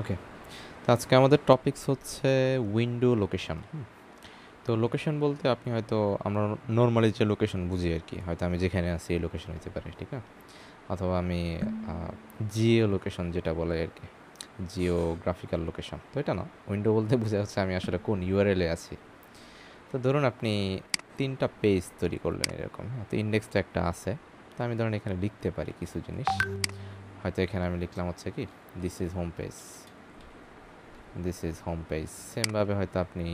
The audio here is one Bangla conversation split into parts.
ওকে তো আজকে আমাদের টপিকস হচ্ছে উইন্ডো লোকেশন তো লোকেশন বলতে আপনি হয়তো আমরা নর্মালি যে লোকেশন বুঝি আর কি হয়তো আমি যেখানে আছি এই লোকেশন হতে পারে, ঠিক আছে অথবা আমি জিও লোকেশন যেটা বলে আর কি জিওগ্রাফিক্যাল লোকেশন তো এটা না উইন্ডো বলতে বোঝা যাচ্ছে আমি আসলে কোন ইউআরএলে আছি। তো ধরুন আপনি তিনটা পেজ তৈরি করলেন এরকম হ্যাঁ? তো ইন্ডেক্সটা একটা আছে। তো আমি ধরুন এখানে লিখতে পারি কিছু জিনিস। হয়তো এখানে আমি লিখলাম হচ্ছে কি this is home page this is home page সেমভাবে হয়তো আপনি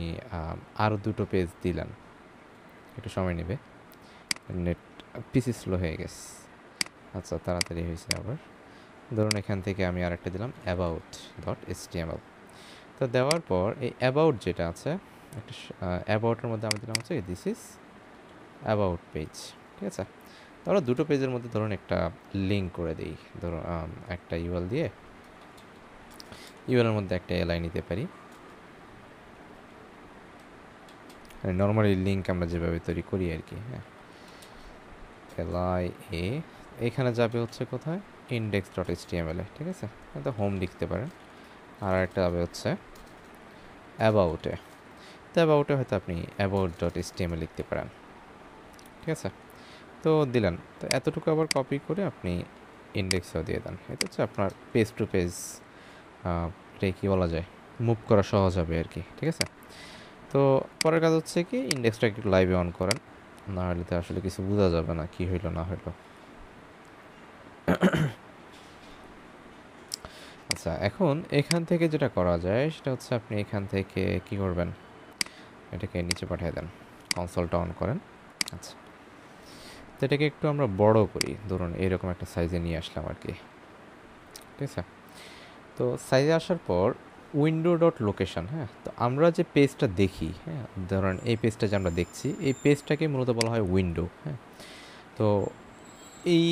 আরও দুটো পেজ দিলেন। একটু সময় নেবে। নেট পিসি স্লো হয়ে গেছে। আচ্ছা তাড়াতাড়ি হয়েছে আবার। ধরুন এখান থেকে আমি আরেকটা দিলাম অ্যাবাউট ডট এস তো দেওয়ার পর এই অ্যাবাউট যেটা আছে, একটা অ্যাবাউটের মধ্যে আমি দিলাম হচ্ছে দিস ইজ অ্যাবাউট পেজ ঠিক আছে? তাহলে দুটো পেজের মধ্যে ধরুন একটা লিঙ্ক করে দিই। ধরুন একটা ইউএল দিয়ে। ইউএলের মধ্যে একটা এলআই নিতে পারি। নর্মালি লিঙ্ক আমরা যেভাবে তৈরি করি আর কি হ্যাঁ। এলআই এ, এখানে যাবে হচ্ছে কোথায়? ইন্ডেক্স ডট এস এলে ঠিক আছে? তো হোম লিখতে পারেন। আর একটা যাবে হচ্ছে অ্যাবাউটে তো অ্যাবাউটে হয়তো আপনি অ্যাবাউট ডট এস লিখতে পারেন। ঠিক আছে? তো দিলেন। তো এতটুকু আবার কপি করে আপনি ইন্ডেক্সও দিয়ে দেন। এটা হচ্ছে আপনার পেজ টু পেজ এটা কী বলা যায়। মুভ করা সহজ হবে আর কি, ঠিক আছে? তো পরের কাজ হচ্ছে কি ইন্ডেক্সটা একটু লাইভে অন করেন। না হলে তো আসলে কিছু বোঝা যাবে না কি হইল, না হইল। আচ্ছা এখন এখান থেকে যেটা করা যায়, সেটা হচ্ছে আপনি এখান থেকে কি করবেন? এটাকে নিচে পাঠিয়ে দেন কনসোলটা অন করেন। আচ্ছা। তো এটাকে একটু আমরা বড় করি, ধরুন এরকম একটা সাইজে নিয়ে আসলাম আর কি, ঠিক আছে? তো সাইজে আসার পর উইন্ডো ডট লোকেশন হ্যাঁ? তো আমরা যে পেজটা দেখি হ্যাঁ? ধরেন এই পেজটা যে আমরা দেখছি, এই পেজটাকে মূলত বলা হয় উইন্ডো হ্যাঁ? তো এই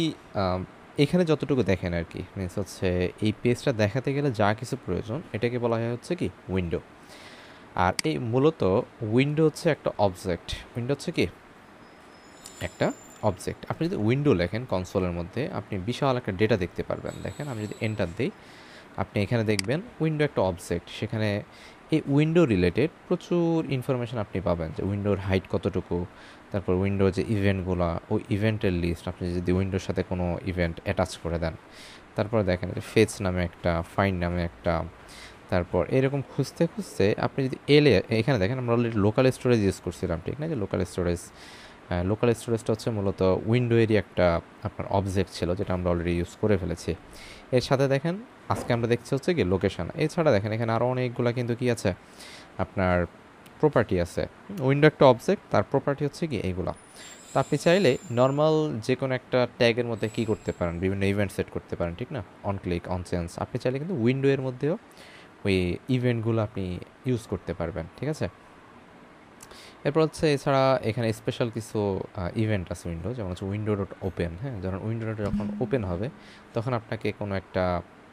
এখানে যতটুকু দেখেন আর কি মিনস হচ্ছে এই পেজটা দেখাতে গেলে যা কিছু প্রয়োজন, এটাকে বলা হয় হচ্ছে কি উইন্ডো আর এই মূলত উইন্ডো হচ্ছে একটা অবজেক্ট উইন্ডো হচ্ছে কি? একটা অবজেক্ট আপনি যদি উইন্ডো লেখেন কনসোলের মধ্যে, আপনি বিশাল একটা ডেটা দেখতে পারবেন। দেখেন, আমি যদি এন্টার দিই আপনি এখানে দেখবেন উইন্ডো একটা অবজেক্ট সেখানে এই উইন্ডো রিলেটেড প্রচুর ইনফরমেশান আপনি পাবেন যে উইন্ডোর হাইট কতটুকু, তারপর উইন্ডোর যে ইভেন্টগুলো ওই ইভেন্টের লিস্ট আপনি যদি উইন্ডোর সাথে কোনো ইভেন্ট অ্যাটাচ করে দেন। তারপর দেখেন যে ফেচ নামে একটা ফাইন নামে একটা, তারপর এরকম খুঁজতে খুঁজতে আপনি যদি এলে এখানে দেখেন আমরা অলরেডি লোকাল স্টোরেজ ইউজ করছিলাম, ঠিক না? যে লোকাল স্টোরেজ লোকাল স্টোরেজটা হচ্ছে মূলত উইন্ডো এরই একটা আপনার অবজেক্ট ছিল, যেটা আমরা অলরেডি ইউজ করে ফেলেছি। এর সাথে দেখেন আজকে আমরা দেখছি হচ্ছে কি লোকেশান এছাড়া দেখেন, এখানে আরও অনেকগুলো কিন্তু কি আছে? আপনার প্রপার্টি আছে। উইন্ডো একটা অবজেক্ট তার প্রপার্টি হচ্ছে কি এইগুলো। তো আপনি চাইলে নর্মাল যে কোনো একটা ট্যাগের মধ্যে কী করতে পারেন? বিভিন্ন ইভেন্ট সেট করতে পারেন, ঠিক না? অন ক্লিক অন চেঞ্জ আপনি চাইলে কিন্তু উইন্ডো এর মধ্যেও ওই ইভেন্টগুলো আপনি ইউজ করতে পারবেন, ঠিক আছে? এরপর হচ্ছে এছাড়া এখানে স্পেশাল কিছু ইভেন্ট আছে উইন্ডো যেমন হচ্ছে উইন্ডো ডট ওপেন হ্যাঁ? যখন উইন্ডো ডট যখন ওপেন হবে, তখন আপনাকে কোনো একটা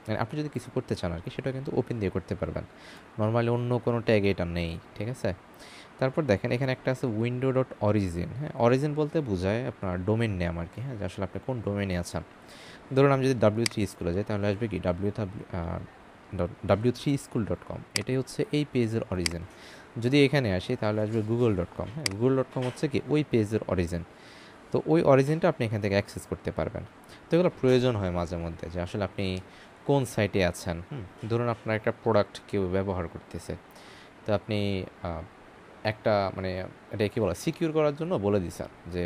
মানে আপনি যদি কিছু করতে চান আর কি সেটা কিন্তু ওপেন দিয়ে করতে পারবেন। নর্মালি অন্য কোনো ট্যাগ এটা নেই, ঠিক আছে? তারপর দেখেন, এখানে একটা আছে উইন্ডো ডট অরিজিন হ্যাঁ? অরিজিন বলতে বোঝায় আপনার ডোমেন নেম আর কি হ্যাঁ? যে আসলে আপনি কোন ডোমেনে আছেন। ধরুন আমি যদি ডাব্লিউ থ্রি স্কুলে যাই, তাহলে আসবে কি? W W three school dot com এটাই হচ্ছে এই পেজের অরিজিন যদি এখানে আসি, তাহলে আসবে গুগল ডট কম হ্যাঁ? গুগল ডট কম হচ্ছে কি? ওই পেজের অরিজিন তো ওই অরিজিনটা আপনি এখান থেকে অ্যাক্সেস করতে পারবেন। তো এগুলো প্রয়োজন হয় মাঝে মধ্যে, যে আসলে আপনি কোন সাইটে আছেন? ধরুন আপনার একটা প্রোডাক্ট কেউ ব্যবহার করতেছে। তো আপনি একটা মানে এটা কী বলা সিকিউর করার জন্য বলে দিচ্ছেন যে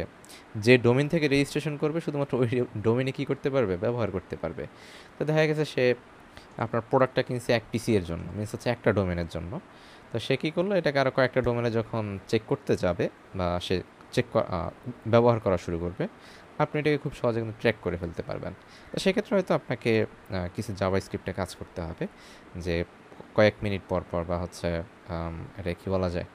যে ডোমিন থেকে রেজিস্ট্রেশন করবে শুধুমাত্র ওই ডোমিনে কী করতে পারবে, ব্যবহার করতে পারবে। তো দেখা গেছে সে আপনার প্রোডাক্টটা কিনছে এক পিসি এর জন্য মিনস হচ্ছে একটা ডোমেনের জন্য। তো সে কী করল? এটাকে আরও কয়েকটা ডোমেনে যখন চেক করতে যাবে বা সে চেক ব্যবহার করা শুরু করবে আপনি এটাকে খুব সহজে কিন্তু ট্র্যাক করে ফেলতে পারবেন। তো সেক্ষেত্রে হয়তো আপনাকে কিছু জাভা স্ক্রিপ্টে কাজ করতে হবে যে কয়েক মিনিট পর পর বা হচ্ছে এটা কী বলা যায়?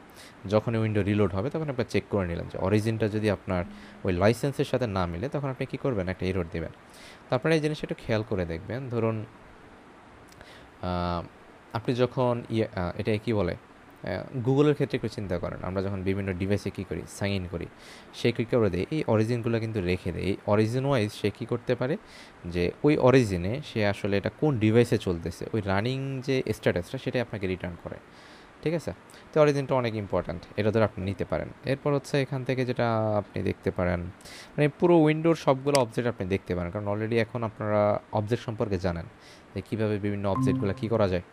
যখন উইন্ডো রিলোড হবে তখন আপনি চেক করে নিলেন যে অরিজিনটা যদি আপনার ওই লাইসেন্সের সাথে না মিলে তখন আপনি কী করবেন? একটা এরোড দেবেন। তো আপনারা এই জিনিসটা একটু খেয়াল করে দেখবেন। ধরুন আপনি যখন ইয়ে এটা কী বলে? গুগলের ক্ষেত্রে একটু চিন্তা করেন। আমরা যখন বিভিন্ন ডিভাইসে কী করি সাইন ইন করি, সে কী করে দেয়? এই অরিজিনগুলো কিন্তু রেখে দেয়। এই অরিজিন ওয়াইজ সে কী করতে পারে? যে ওই অরিজিনে সে আসলে এটা কোন ডিভাইসে চলতেছে, ওই রানিং যে স্ট্যাটাসটা সেটাই আপনাকে রিটার্ন করে। ঠিক আছে? তো অরিজিনটা অনেক ইম্পর্ট্যান্ট এটা ধরে আপনি নিতে পারেন। এরপর হচ্ছে এখান থেকে যেটা আপনি দেখতে পারেন মানে পুরো উইন্ডোর সবগুলো অবজেক্ট আপনি দেখতে পারেন। কারণ অলরেডি এখন আপনারা অবজেক্ট সম্পর্কে জানেন যে কীভাবে বিভিন্ন অবজেক্টগুলো কী করা যায়।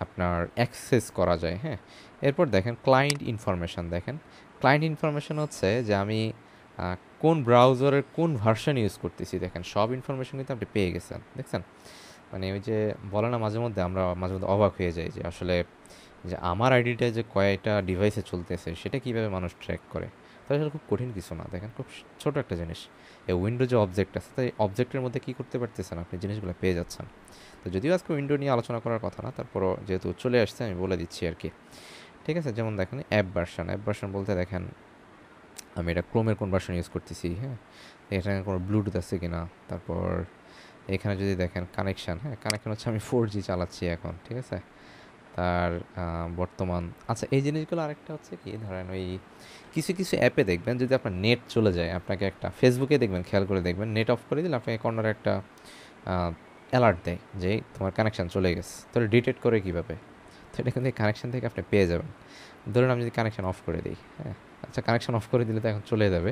আপনার অ্যাক্সেস করা যায় হ্যাঁ? এরপর দেখেন ক্লায়েন্ট ইনফরমেশান দেখেন। ক্লায়েন্ট ইনফরমেশান হচ্ছে যে আমি কোন ব্রাউজারের কোন ভার্সন ইউজ করতেছি দেখেন। সব ইনফরমেশন কিন্তু আপনি পেয়ে গেছেন, দেখছেন? মানে ওই যে বলে না, মাঝে মধ্যে আমরা, মাঝে মধ্যে অবাক হয়ে যাই যে আসলে যে আমার আইডিটা যে কয়েকটা ডিভাইসে চলতেছে, সেটা কীভাবে মানুষ ট্র্যাক করে? তাহলে আসলে খুব কঠিন কিছু না, দেখেন? খুব ছোটো একটা জিনিস। এই উইন্ডো যে অবজেক্ট আছে, তাই অবজেক্টের মধ্যে কী করতে পারতেছেন? আপনি জিনিসগুলো পেয়ে যাচ্ছেন। তো যদিও আজকে উইন্ডো নিয়ে আলোচনা করার কথা না, তারপরও যেহেতু চলে আসছে, আমি বলে দিচ্ছি আর কি। ঠিক আছে, যেমন দেখেন অ্যাপ ভার্সন অ্যাপ ভার্সন বলতে দেখেন, আমি এটা ক্রোমের কোন ভার্সন ইউজ করতেছি হ্যাঁ? এখানে কোনো ব্লুটুথ আছে কি না তারপর এখানে যদি দেখেন কানেকশান হ্যাঁ? কানেকশান হচ্ছে আমি ফোর জি চালাচ্ছি এখন, ঠিক আছে? তার বর্তমান আচ্ছা এই জিনিসগুলো আরেকটা হচ্ছে কি, ধরেন ওই কিছু কিছু অ্যাপে দেখবেন, যদি আপনার নেট চলে যায়, আপনাকে একটা ফেসবুকে দেখবেন, খেয়াল করে দেখবেন নেট অফ করে দিলে আপনাকে কর্নারে একটা অ্যালার্ট দেয় যে তোমার কানেকশান চলে গেছে। তাহলে ডিটেক্ট করে কীভাবে? তো এটা কিন্তু কানেকশান থেকে আপনি পেয়ে যাবেন। ধরুন আমি যদি কানেকশান অফ করে দিই হ্যাঁ? আচ্ছা কানেকশান অফ করে দিলে তো এখন চলে যাবে।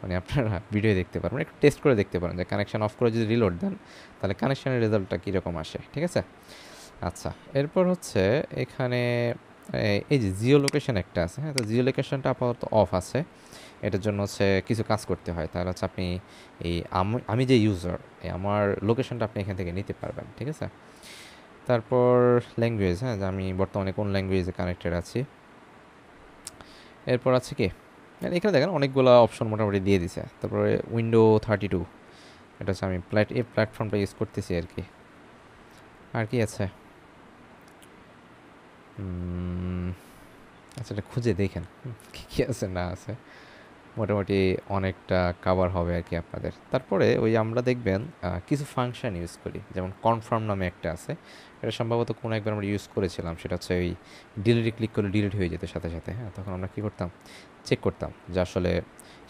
মানে আপনারা ভিডিও দেখতে পারবেন। একটু টেস্ট করে দেখতে পারেন যে কানেকশান অফ করে যদি রিলোড দেন, তাহলে কানেকশানের রেজাল্টটা কীরকম আসে, ঠিক আছে? আচ্ছা এরপর হচ্ছে এখানে, এই যে জিও লোকেশন একটা আছে হ্যাঁ? তো জিও লোকেশনটা আপাতত অফ আছে। এটার জন্য হচ্ছে কিছু কাজ করতে হয়। তাহলে হচ্ছে আপনি এই আমি যে ইউজার আমার লোকেশনটা আপনি এখান থেকে নিতে পারবেন, ঠিক আছে? তারপর ল্যাঙ্গুয়েজ হ্যাঁ যে আমি বর্তমানে কোন ল্যাঙ্গুয়েজে কানেক্টেড আছি। এরপর আছে কি? এখানে দেখেন অনেকগুলো অপশন মোটামুটি দিয়ে দিছে। তারপরে উইন্ডো থার্টি টু এটা হচ্ছে আমি প্ল্যাট এই প্ল্যাটফর্মটা ইউজ করতেছি আর কি। আর কি আছে? আচ্ছা এটা খুঁজে দেখেন। কী কী আছে, না আছে? মোটামুটি অনেকটা কাভার হবে আর কি আপনাদের। তারপরে ওই আমরা দেখবেন কিছু ফাংশন ইউজ করি। যেমন কনফার্ম নামে একটা আছে। এটা সম্ভবত কোনো একবার আমরা ইউজ করেছিলাম। সেটা হচ্ছে ওই ডিলিটে ক্লিক করলে ডিলিট হয়ে যেত সাথে সাথে হ্যাঁ? তখন আমরা কী করতাম? চেক করতাম যে আসলে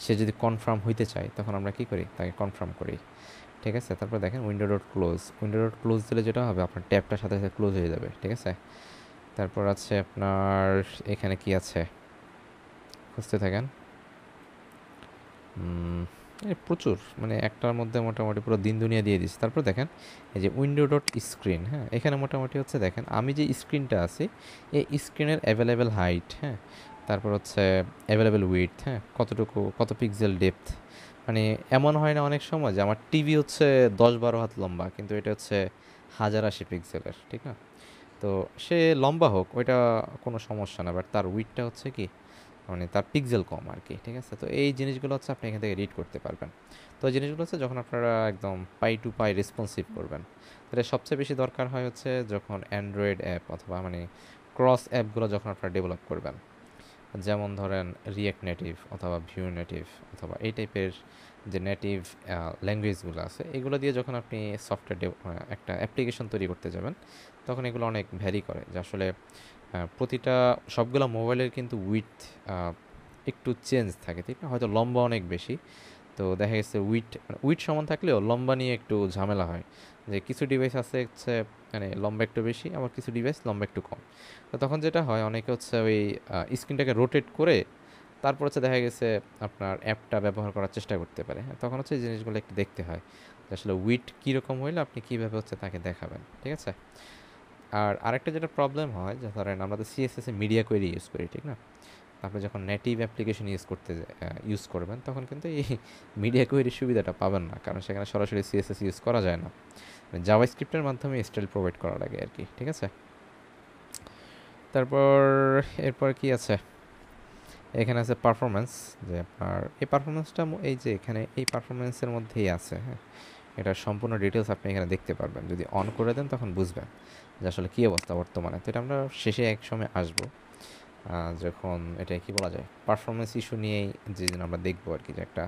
সে যদি কনফার্ম হইতে চায়, তখন আমরা কী করি? তাকে কনফার্ম করি। ঠিক আছে? তারপর দেখেন window dot close window dot close দিলে যেটা হবে, আপনার ট্যাবটার সাথে সাথে ক্লোজ হয়ে যাবে। ঠিক আছে? তারপর আছে আপনার, এখানে কি আছে? খুঁজতে থাকেন। প্রচুর। মানে একটার মধ্যে মোটামুটি পুরো দিন দুনিয়া দিয়ে দিচ্ছে তারপর দেখেন, এই যে উইন্ডো ডট স্ক্রিন হ্যাঁ? এখানে মোটামুটি হচ্ছে দেখেন, আমি যে স্ক্রিনটা আছি, এই স্ক্রিনের অ্যাভেলেবেল হাইট হ্যাঁ? তারপর হচ্ছে অ্যাভেলেবেল উইথ হ্যাঁ? কতটুকু, কত পিক্সেল ডেপথ মানে এমন হয় না অনেক সময় যে আমার টিভি হচ্ছে দশ বারো হাত লম্বা, কিন্তু এটা হচ্ছে হাজার আশি পিক্সেলের ঠিক না? তো সে লম্বা হোক, ওইটা কোনো সমস্যা না। বাট তার উইথটা হচ্ছে কি? মানে তার পিক্সেল কম আর কি ঠিক আছে? তো এই জিনিসগুলো হচ্ছে আপনি এখান থেকে রিড করতে পারবেন। তো জিনিসগুলো হচ্ছে যখন আপনারা একদম পাই টু পাই রেসপন্সিভ করবেন, তাহলে সবচেয়ে বেশি দরকার হয় হচ্ছে যখন অ্যান্ড্রয়েড অ্যাপ অথবা মানে ক্রস অ্যাপগুলো যখন আপনারা ডেভেলপ করবেন, যেমন ধরেন রিয়েক্ট নেটিভ অথবা ভিউ নেটিভ অথবা এই টাইপের যে নেটিভ ল্যাঙ্গুয়েজগুলো আছে, এগুলো দিয়ে যখন আপনি সফটওয়্যার একটা অ্যাপ্লিকেশন তৈরি করতে যাবেন, তখন এগুলো অনেক ভ্যারি করে। যে আসলে প্রতিটা সবগুলো মোবাইলের কিন্তু উইথ একটু চেঞ্জ থাকে ঠিক না? হয়তো লম্বা অনেক বেশি। তো দেখা গেছে উইট উইট সমান থাকলেও লম্বা নিয়ে একটু ঝামেলা হয়। যে কিছু ডিভাইস আছে হচ্ছে মানে লম্বা একটু বেশি, আবার কিছু ডিভাইস লম্বা একটু কম। তো তখন যেটা হয়, অনেকে হচ্ছে ওই স্ক্রিনটাকে রোটেট করে তারপর হচ্ছে দেখা গেছে আপনার অ্যাপটা ব্যবহার করার চেষ্টা করতে পারে। হ্যাঁ তখন হচ্ছে এই জিনিসগুলো একটু দেখতে হয় আসলে উইট কীরকম হইলে আপনি কীভাবে হচ্ছে তাকে দেখাবেন, ঠিক আছে? আর আরেকটা যেটা প্রবলেম হয়, যে ধরেন আমরা তো সিএসএসে মিডিয়া কোয়েরি ইউজ করি, ঠিক না? আপনি যখন নেটিভ অ্যাপ্লিকেশন ইউজ করতে ইউজ করবেন, তখন কিন্তু এই মিডিয়া কোয়েরির সুবিধাটা পাবেন না, কারণ সেখানে সরাসরি সিএসএস ইউজ করা যায় না। জাভা মানে স্ক্রিপ্টের মাধ্যমে স্টাইল প্রোভাইড করা লাগে আর কি, ঠিক আছে? তারপর এরপর কি আছে? এখানে আছে পারফরমেন্স যে আপনার এই পারফরমেন্সটা এই যে এখানে এই পারফরমেন্সের মধ্যেই আছে হ্যাঁ? এটার সম্পূর্ণ ডিটেলস আপনি এখানে দেখতে পারবেন। যদি অন করে দেন, তখন বুঝবেন। যে আসলে কী অবস্থা বর্তমানে? তো এটা আমরা শেষে এক সময় আসব। যখন এটা কি বলা যায়? পারফরমেন্স ইস্যু নিয়েই যে আমরা দেখব আর কি যে একটা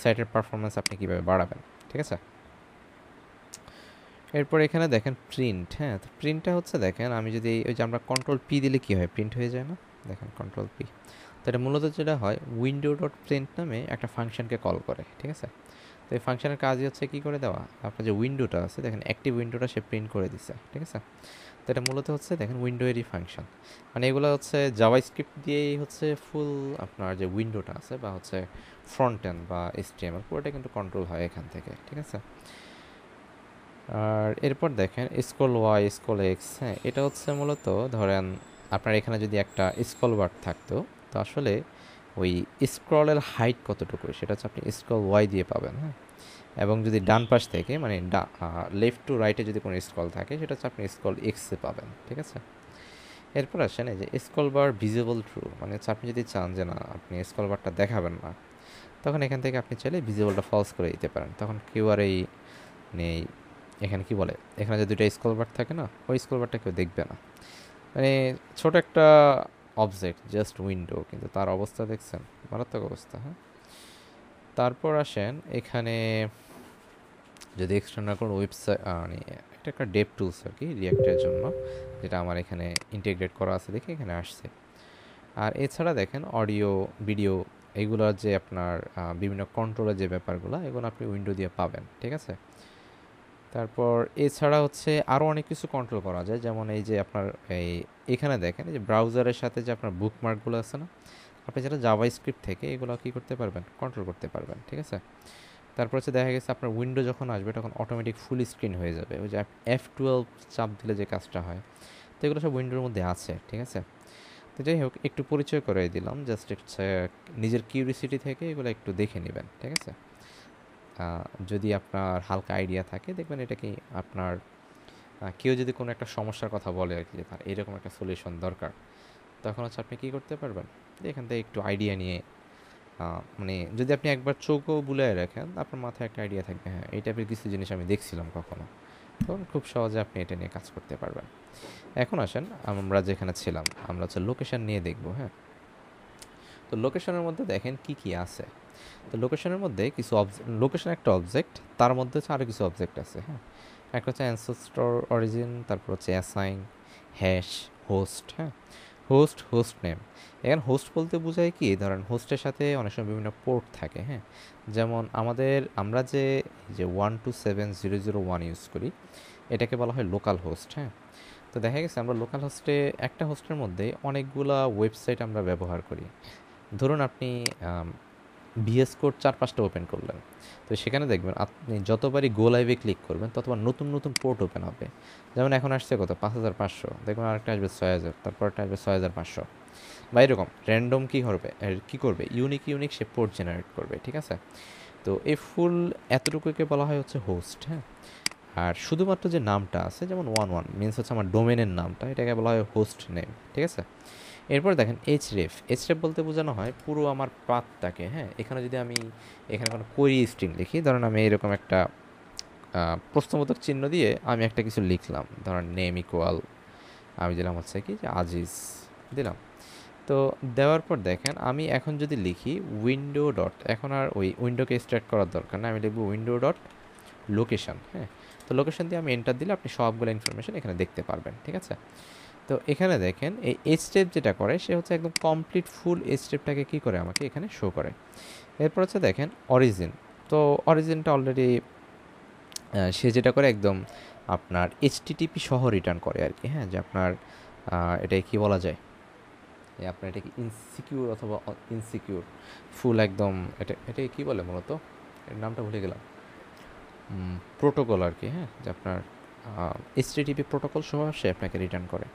সাইটের পারফরমেন্স আপনি কীভাবে বাড়াবেন, ঠিক আছে? এরপর এখানে দেখেন প্রিন্ট হ্যাঁ? তো প্রিন্টটা হচ্ছে দেখেন, আমি যদি ওই যে আমরা কন্ট্রোল পি দিলে কী হয়? প্রিন্ট হয়ে যায় না? দেখেন কন্ট্রোল পি তো এটা মূলত যেটা হয় উইন্ডো ডট প্রিন্ট নামে একটা ফাংশনকে কল করে, ঠিক আছে? তো এই ফাংশনের কাজই হচ্ছে কী করে দেওয়া? আপনার যে উইন্ডোটা আছে, দেখেন অ্যাক্টিভ উইন্ডোটা সে প্রিন্ট করে দিচ্ছে ঠিক আছে? তো এটা মূলত হচ্ছে, দেখেন উইন্ডোয়েরই ফাংশন মানে এগুলো হচ্ছে জাভা স্ক্রিপ্ট দিয়েই হচ্ছে ফুল আপনার যে উইন্ডোটা আছে বা হচ্ছে ফ্রন্ট এন্ড বা এসটিএমএল পুরোটা কিন্তু কন্ট্রোল হয় এখান থেকে, ঠিক আছে? আর এরপর দেখেন স্কল ওয়াই স্কোল এক্স হ্যাঁ এটা হচ্ছে মূলত, ধরেন আপনার এখানে যদি একটা স্কল ওয়ার্ড থাকতো, তো আসলে ওই স্ক্রলের হাইট কতটুকু? সেটা হচ্ছে আপনি স্ক্রল ওয়াই দিয়ে পাবেন হ্যাঁ? এবং যদি ডান পাশ থেকে মানে লেফট টু রাইটে যদি কোনো স্ক্রল থাকে, সেটা হচ্ছে আপনি স্ক্রল এক্সে পাবেন, ঠিক আছে? এরপর আসেন এই যে স্কল বার ভিজিবল ট্রু মানে হচ্ছে আপনি যদি চান যে না, আপনি স্কল বারটা দেখাবেন না, তখন এখান থেকে আপনি চাইলে ভিজিবলটা ফলস করে দিতে পারেন। তখন কেউ আর এই নেই, এখানে কি বলে? এখানে যে দুইটা স্কল বার থাকে না, ওই স্কল বারটা কেউ দেখবে না। মানে ছোট একটা অবজেক্ট জাস্ট উইন্ডো কিন্তু তার অবস্থা দেখছেন? মারাত্মক অবস্থা হ্যাঁ? তারপর আসেন, এখানে যদি এক্সটার্নাল কোনো ওয়েবসাইট মানে এটা একটা ডেপ টুলস আর কি রিয়াক্টের জন্য, যেটা আমার এখানে ইন্টিগ্রেট করা আছে দেখে এখানে আসছে। আর এছাড়া দেখেন অডিও ভিডিও এইগুলোর যে আপনার বিভিন্ন কন্ট্রোলের যে ব্যাপারগুলো, এগুলো আপনি উইন্ডো দিয়ে পাবেন, ঠিক আছে? তারপর এছাড়া হচ্ছে আরও অনেক কিছু কন্ট্রোল করা যায়। যেমন এই যে আপনার এই এখানে দেখেন যে ব্রাউজারের সাথে যে আপনার বুকমার্কগুলো আছে না, আপনি যেটা জাভা স্ক্রিপ্ট থেকে এগুলো কী করতে পারবেন? কন্ট্রোল করতে পারবেন, ঠিক আছে? তারপর হচ্ছে দেখা গেছে আপনার উইন্ডো যখন আসবে, তখন অটোমেটিক ফুল স্ক্রিন হয়ে যাবে। ওই যে এফ টুয়েলভ চাপ দিলে যে কাজটা হয়, তো এগুলো সব উইন্ডোর মধ্যে আছে, ঠিক আছে? তো যাই হোক, একটু পরিচয় করে দিলাম। জাস্ট নিজের কিউরিসিটি থেকে এগুলো একটু দেখে নেবেন, ঠিক আছে? যদি আপনার হালকা আইডিয়া থাকে, দেখবেন এটা কি আপনার কেউ যদি কোনো একটা সমস্যার কথা বলে আর কি, যে তার এরকম একটা সলিউশন দরকার, তখন হচ্ছে আপনি কী করতে পারবেন? এখান থেকে একটু আইডিয়া নিয়ে মানে যদি আপনি একবার চোখও বুলাই রাখেন, আপনার মাথায় একটা আইডিয়া থাকবে হ্যাঁ এই টাইপের কিছু জিনিস আমি দেখছিলাম কখনো, তখন খুব সহজে আপনি এটা নিয়ে কাজ করতে পারবেন। এখন আসেন, আমরা যেখানে ছিলাম, আমরা হচ্ছে লোকেশন নিয়ে দেখব হ্যাঁ। তো লোকেশনের মধ্যে দেখেন কি কি আছে। তো লোকেশনের মধ্যে কিছু লোকেশন একটা অবজেক্ট তার মধ্যে হচ্ছে আরও কিছু অবজেক্ট আছে হ্যাঁ? একটা হচ্ছে অ্যানসেস্টর অরিজিন তারপর হচ্ছে অ্যাসাইন হ্যাশ হোস্ট হ্যাঁ? হোস্ট হোস্ট নেম এখানে হোস্ট বলতে বোঝায় কি? ধরেন হোস্টের সাথে অনেক সময় বিভিন্ন পোর্ট থাকে হ্যাঁ? যেমন আমাদের, আমরা যে যে one two seven zero zero one use করি, এটাকে বলা হয় লোকাল হোস্ট হ্যাঁ? তো দেখা গেছে আমরা লোকাল হোস্টে একটা হোস্টের মধ্যে অনেকগুলা ওয়েবসাইট আমরা ব্যবহার করি। ধরুন আপনি ভিএস কোড চার পাঁচটা ওপেন করলেন। তো সেখানে দেখবেন আপনি যতবারই গো লাইভে ক্লিক করবেন, ততবার নতুন নতুন পোর্ট ওপেন হবে। যেমন এখন আসছে কত? পাঁচ হাজার পাঁচশো। দেখবেন আরেকটা আসবে ছয় হাজার তারপর একটা আসবে ছয় হাজার পাঁচশো। বা এরকম র্যান্ডম কী করবে কী করবে? ইউনিক ইউনিক সে পোর্ট জেনারেট করবে, ঠিক আছে? তো এই ফুল এতটুকুকে বলা হয় হচ্ছে হোস্ট হ্যাঁ? আর শুধুমাত্র যে নামটা আছে, যেমন ওয়ান ওয়ান মিনস হচ্ছে আমার ডোমেনের নামটা, এটাকে বলা হয় হোস্ট নেম ঠিক আছে? এরপর দেখেন এইচ রেফ এইচ রেফ বলতে বোঝানো হয় পুরো আমার পাতটাকে হ্যাঁ? এখানে যদি আমি, এখানে কোনো কোয়েরি স্ট্রিং লিখি, ধরেন আমি এরকম একটা প্রশ্নবোধক চিহ্ন দিয়ে আমি একটা কিছু লিখলাম, ধরেন নেম ইকুয়াল আমি দিলাম হচ্ছে কি যে আজিজ, দিলাম। তো দেওয়ার পর দেখেন আমি এখন যদি লিখি উইন্ডো ডট এখন আর ওই উইন্ডোকে স্টার্ট করার দরকার না, আমি লিখব উইন্ডো ডট লোকেশন হ্যাঁ? তো লোকেশন দিয়ে আমি এন্টার দিলে আপনি সবগুলো ইনফরমেশন এখানে দেখতে পারবেন, ঠিক আছে? তো এখানে দেখেন, এই এজ স্টেপ যেটা করে, সে হচ্ছে একদম কমপ্লিট ফুল এজ স্টেপটাকে কী করে আমাকে এখানে শো করে। এরপর হচ্ছে দেখেন অরিজিন তো অরিজিনটা অলরেডি সে যেটা করে একদম আপনার এইচটিটিপি সহ রিটার্ন করে আর কি হ্যাঁ? যে আপনার এটাই কি বলা যায়? আপনার এটা কি ইনসিকিউর অথবা ইনসিকিউর ফুল একদম এটা এটাই কী বলে মূলত? এর নামটা ভুলে গেলাম। প্রোটোকল আর কি হ্যাঁ? যে আপনার এইচটিটিপি প্রোটোকল সহ সে আপনাকে রিটার্ন করে।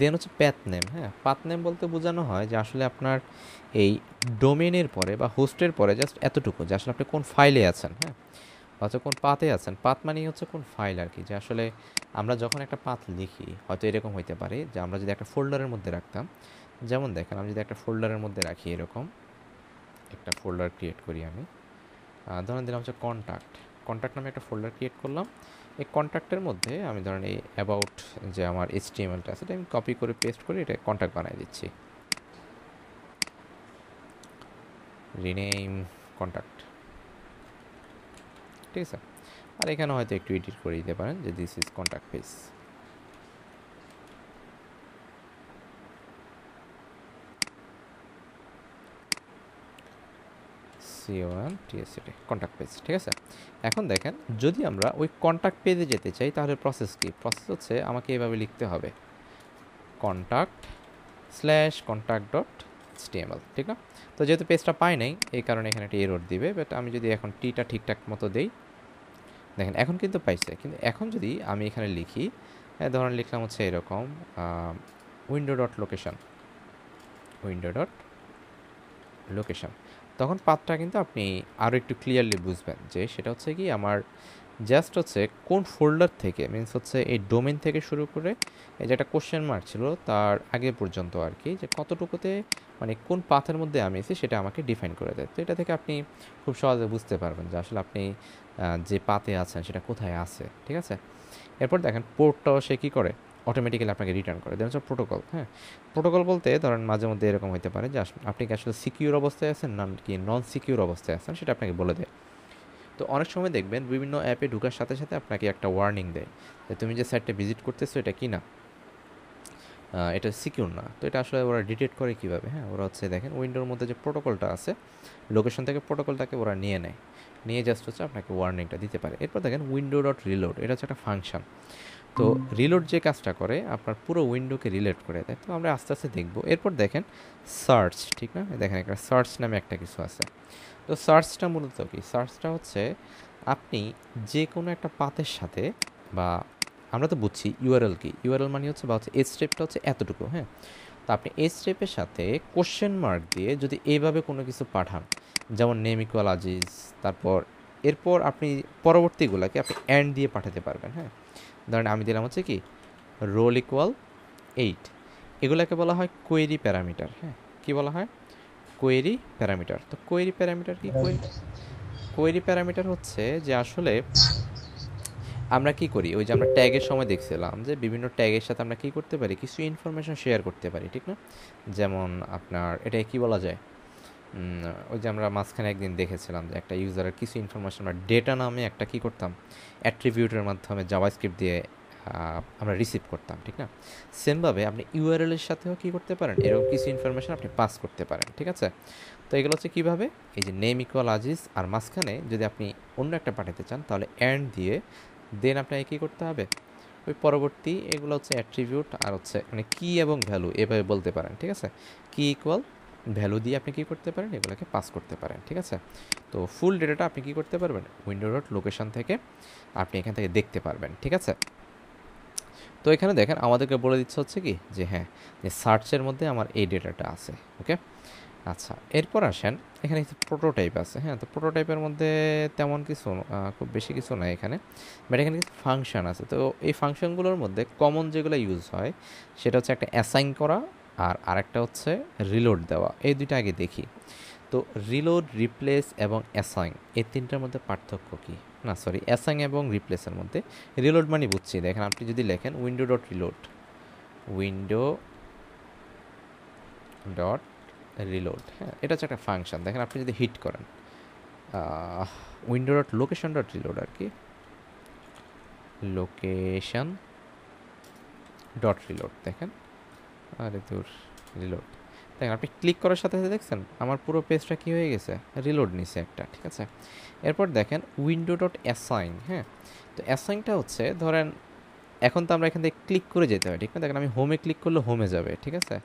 দেন হচ্ছে প্যাথ নেম হ্যাঁ? পাথ নেম বলতে বোঝানো হয় যে আসলে আপনার এই ডোমেনের পরে বা হোস্টের পরে জাস্ট এতটুকু, যে আসলে আপনি কোন ফাইলে আছেন হ্যাঁ? হয়তো কোন পাতে আছেন। পাত মানেই হচ্ছে কোন ফাইল আর কি, যে আসলে আমরা যখন একটা পাত লিখি, হয়তো এরকম হইতে পারে যে আমরা যদি একটা ফোল্ডারের মধ্যে রাখতাম, যেমন দেখেন, আমি যদি একটা ফোল্ডারের মধ্যে রাখি এরকম, একটা ফোল্ডার ক্রিয়েট করি আমি ধরেন দিলাম হচ্ছে কন্ট্যাক্ট কন্ট্যাক্ট নামে একটা ফোল্ডার ক্রিয়েট করলাম এই কন্ট্যাক্টের মধ্যে আমি ধরেন এই অ্যাবাউট যে আমার এইচটিএমএলটা আছে, এটা আমি কপি করে পেস্ট করে এটা কন্ট্যাক্ট বানিয়ে দিচ্ছি। রিনেম কন্ট্যাক্ট ঠিক আছে? আর এখানে হয়তো একটু এডিট করে দিতে পারেন যে this is contact page C one TACT contact page ঠিক আছে? এখন দেখেন, যদি আমরা ওই কন্ট্যাক্ট পেজে যেতে চাই, তাহলে প্রসেস কি? প্রসেস হচ্ছে আমাকে এভাবে লিখতে হবে। Contact slash contact dot HTML ঠিক না? তো যেহেতু পেজটা পাই নাই, এই কারণে এখানে একটা এরর দিবে বাট আমি যদি এখন টিটা ঠিকঠাক মতো দেই, দেখেন, এখন কিন্তু পাইছে। কিন্তু এখন যদি আমি এখানে লিখি ধরেন লিখলাম হচ্ছে এরকম window dot location window dot location তখন পাতটা কিন্তু আপনি আরও একটু ক্লিয়ারলি বুঝবেন যে সেটা হচ্ছে কি আমার জাস্ট হচ্ছে কোন ফোল্ডার থেকে মিনস হচ্ছে এই ডোমেন থেকে শুরু করে এই যে একটা কোশ্চেন মার্ক ছিল তার আগে পর্যন্ত আর কি, যে কতটুকুতে মানে কোন পাথের মধ্যে আমি এসেছি সেটা আমাকে ডিফাইন করে দেয়। তো এটা থেকে আপনি খুব সহজে বুঝতে পারবেন যে আসলে আপনি যে পাতে আছেন সেটা কোথায় আছে, ঠিক আছে? এরপর দেখেন পোর্টটাও সে কী করে? অটোমেটিক্যালি আপনাকে রিটার্ন করে। দেন হচ্ছে প্রোটোকল হ্যাঁ? প্রোটোকল বলতে ধরেন মাঝে মধ্যে এরকম হতে পারে যে আপনি কি আসলে সিকিউর অবস্থায় আছেন না কি নন সিকিউর অবস্থায় আছেন সেটা আপনাকে বলে দেয়। তো অনেক সময় দেখবেন বিভিন্ন অ্যাপে ঢুকার সাথে সাথে আপনাকে একটা ওয়ার্নিং দেয় যে তুমি যে সাইটটা ভিজিট করতেছো এটা কি না? এটা সিকিউর না। তো এটা আসলে ওরা ডিটেক্ট করে কীভাবে? হ্যাঁ ওরা হচ্ছে দেখেন উইন্ডোর মধ্যে যে প্রোটোকলটা আছে লোকেশন থেকে প্রোটোকলটাকে ওরা নিয়ে নেয়। নিয়ে জাস্ট হচ্ছে আপনাকে ওয়ার্নিংটা দিতে পারে। এরপর দেখেন উইন্ডো ডট রিলোড এটা হচ্ছে একটা ফাংশন তো রিলোড যে কাজটা করে, আপনার পুরো উইন্ডোকে রিলেট করে দেয়। তো আমরা আস্তে আস্তে দেখব। এরপর দেখেন সার্চ ঠিক না? দেখেন একটা সার্চ নামে একটা কিছু আছে। তো সার্চটা মূলত কি? সার্চটা হচ্ছে আপনি যে কোনো একটা পাতের সাথে বা আমরা তো বুঝছি ইউআরএল কি? ইউআরএল মানে হচ্ছে বা হচ্ছে এই স্টেপটা হচ্ছে এতটুকু হ্যাঁ? তো আপনি এই স্টেপের সাথে কোশ্চেন মার্ক দিয়ে যদি এইভাবে কোনো কিছু পাঠান, যেমন নেম ইকুয়াল আজিজ, তারপর এরপর আপনি পরবর্তীগুলোকে আপনি অ্যান্ড দিয়ে পাঠাতে পারবেন হ্যাঁ? ধরেন আমি দিলাম হচ্ছে কি, রোল ইকুয়াল এইট। এগুলোকে বলা হয় কোয়েরি প্যারামিটার। হ্যাঁ কী বলা হয়? Query parameter. তো কোয়েরি প্যারামিটার কি? কোয়েরি প্যারামিটার হচ্ছে যে আসলে আমরা কি করি? ওই যে আমরা ট্যাগের সময় দেখছিলাম যে বিভিন্ন ট্যাগের সাথে আমরা কি করতে পারি? কিছু ইনফরমেশন শেয়ার করতে পারি, ঠিক না? যেমন আপনার এটা কি বলা যায়? ওই যে আমরা মাঝখানে একদিন দেখেছিলাম যে একটা ইউজারের কিছু ইনফরমেশন আমরা ডেটা নামে একটা কি করতাম? অ্যাট্রিবিউটের মাধ্যমে জাভাস্ক্রিপ্ট দিয়ে আমরা রিসিভ করতাম, ঠিক না? সেমভাবে আপনি ইউআরএলের সাথেও কী করতে পারেন? এরকম কিছু ইনফরমেশন আপনি পাস করতে পারেন, ঠিক আছে? তো এগুলো হচ্ছে কীভাবে? এই যে নেম ইকুয়াল আজিজ, আর মাঝখানে যদি আপনি অন্য একটা পাঠাতে চান, তাহলে অ্যান্ড দিয়ে দেন আপনাকে কী করতে হবে? ওই পরবর্তী এগুলো হচ্ছে অ্যাট্রিবিউট, আর হচ্ছে মানে কি এবং ভ্যালু এভাবে বলতে পারেন, ঠিক আছে? কি ইকুয়াল ভ্যালু দিয়ে আপনি কী করতে পারেন? এগুলোকে পাস করতে পারেন, ঠিক আছে? তো ফুল ডেটাটা আপনি কী করতে পারবেন? উইন্ডো ডট লোকেশন থেকে আপনি এখান থেকে দেখতে পারবেন, ঠিক আছে? তো এখানে দেখেন, আমাদেরকে বলে দিচ্ছে হচ্ছে কি? যে হ্যাঁ যে সার্চের মধ্যে আমার এই ডেটাটা আছে ওকে আচ্ছা এরপর আসেন, এখানে কিছু প্রোটোটাইপ আছে হ্যাঁ? তো প্রোটোটাইপের মধ্যে তেমন কিছু খুব বেশি কিছু নাই এখানে বাট এখানে কিছু ফাংশন আছে। তো এই ফাংশনগুলোর মধ্যে কমন যেগুলো ইউজ হয়, সেটা হচ্ছে একটা অ্যাসাইন করা আর আরেকটা হচ্ছে রিলোড দেওয়া। এই দুইটা আগে দেখি। তো রিলোড রিপ্লেস এবং অ্যাসাইন এই তিনটার মধ্যে পার্থক্য কী? না সরি অ্যাসাইন এবং রিপ্লেসের মধ্যে। রিলোড মানে বুঝছি, দেখেন আপনি যদি লেখেন window dot reload window dot reload হ্যাঁ এটা হচ্ছে একটা ফাংশন দেখেন আপনি যদি হিট করেন window dot location dot reload আর কি লোকেশন ডট রিলোড দেখেন। আরে দূর রিলোড দেখেন আপনি ক্লিক করার সাথে সাথে দেখছেন, আমার পুরো পেজটা কী হয়ে গেছে? রিলোড নিছে একটা, ঠিক আছে? এরপর দেখেন উইন্ডো ডট অ্যাসাইন হ্যাঁ? তো অ্যাসাইনটা হচ্ছে, ধরেন এখন তো আমরা এখান থেকে ক্লিক করে যেতে হয় ঠিক না? দেখেন আমি হোমে ক্লিক করলে হোমে যাবে, ঠিক আছে?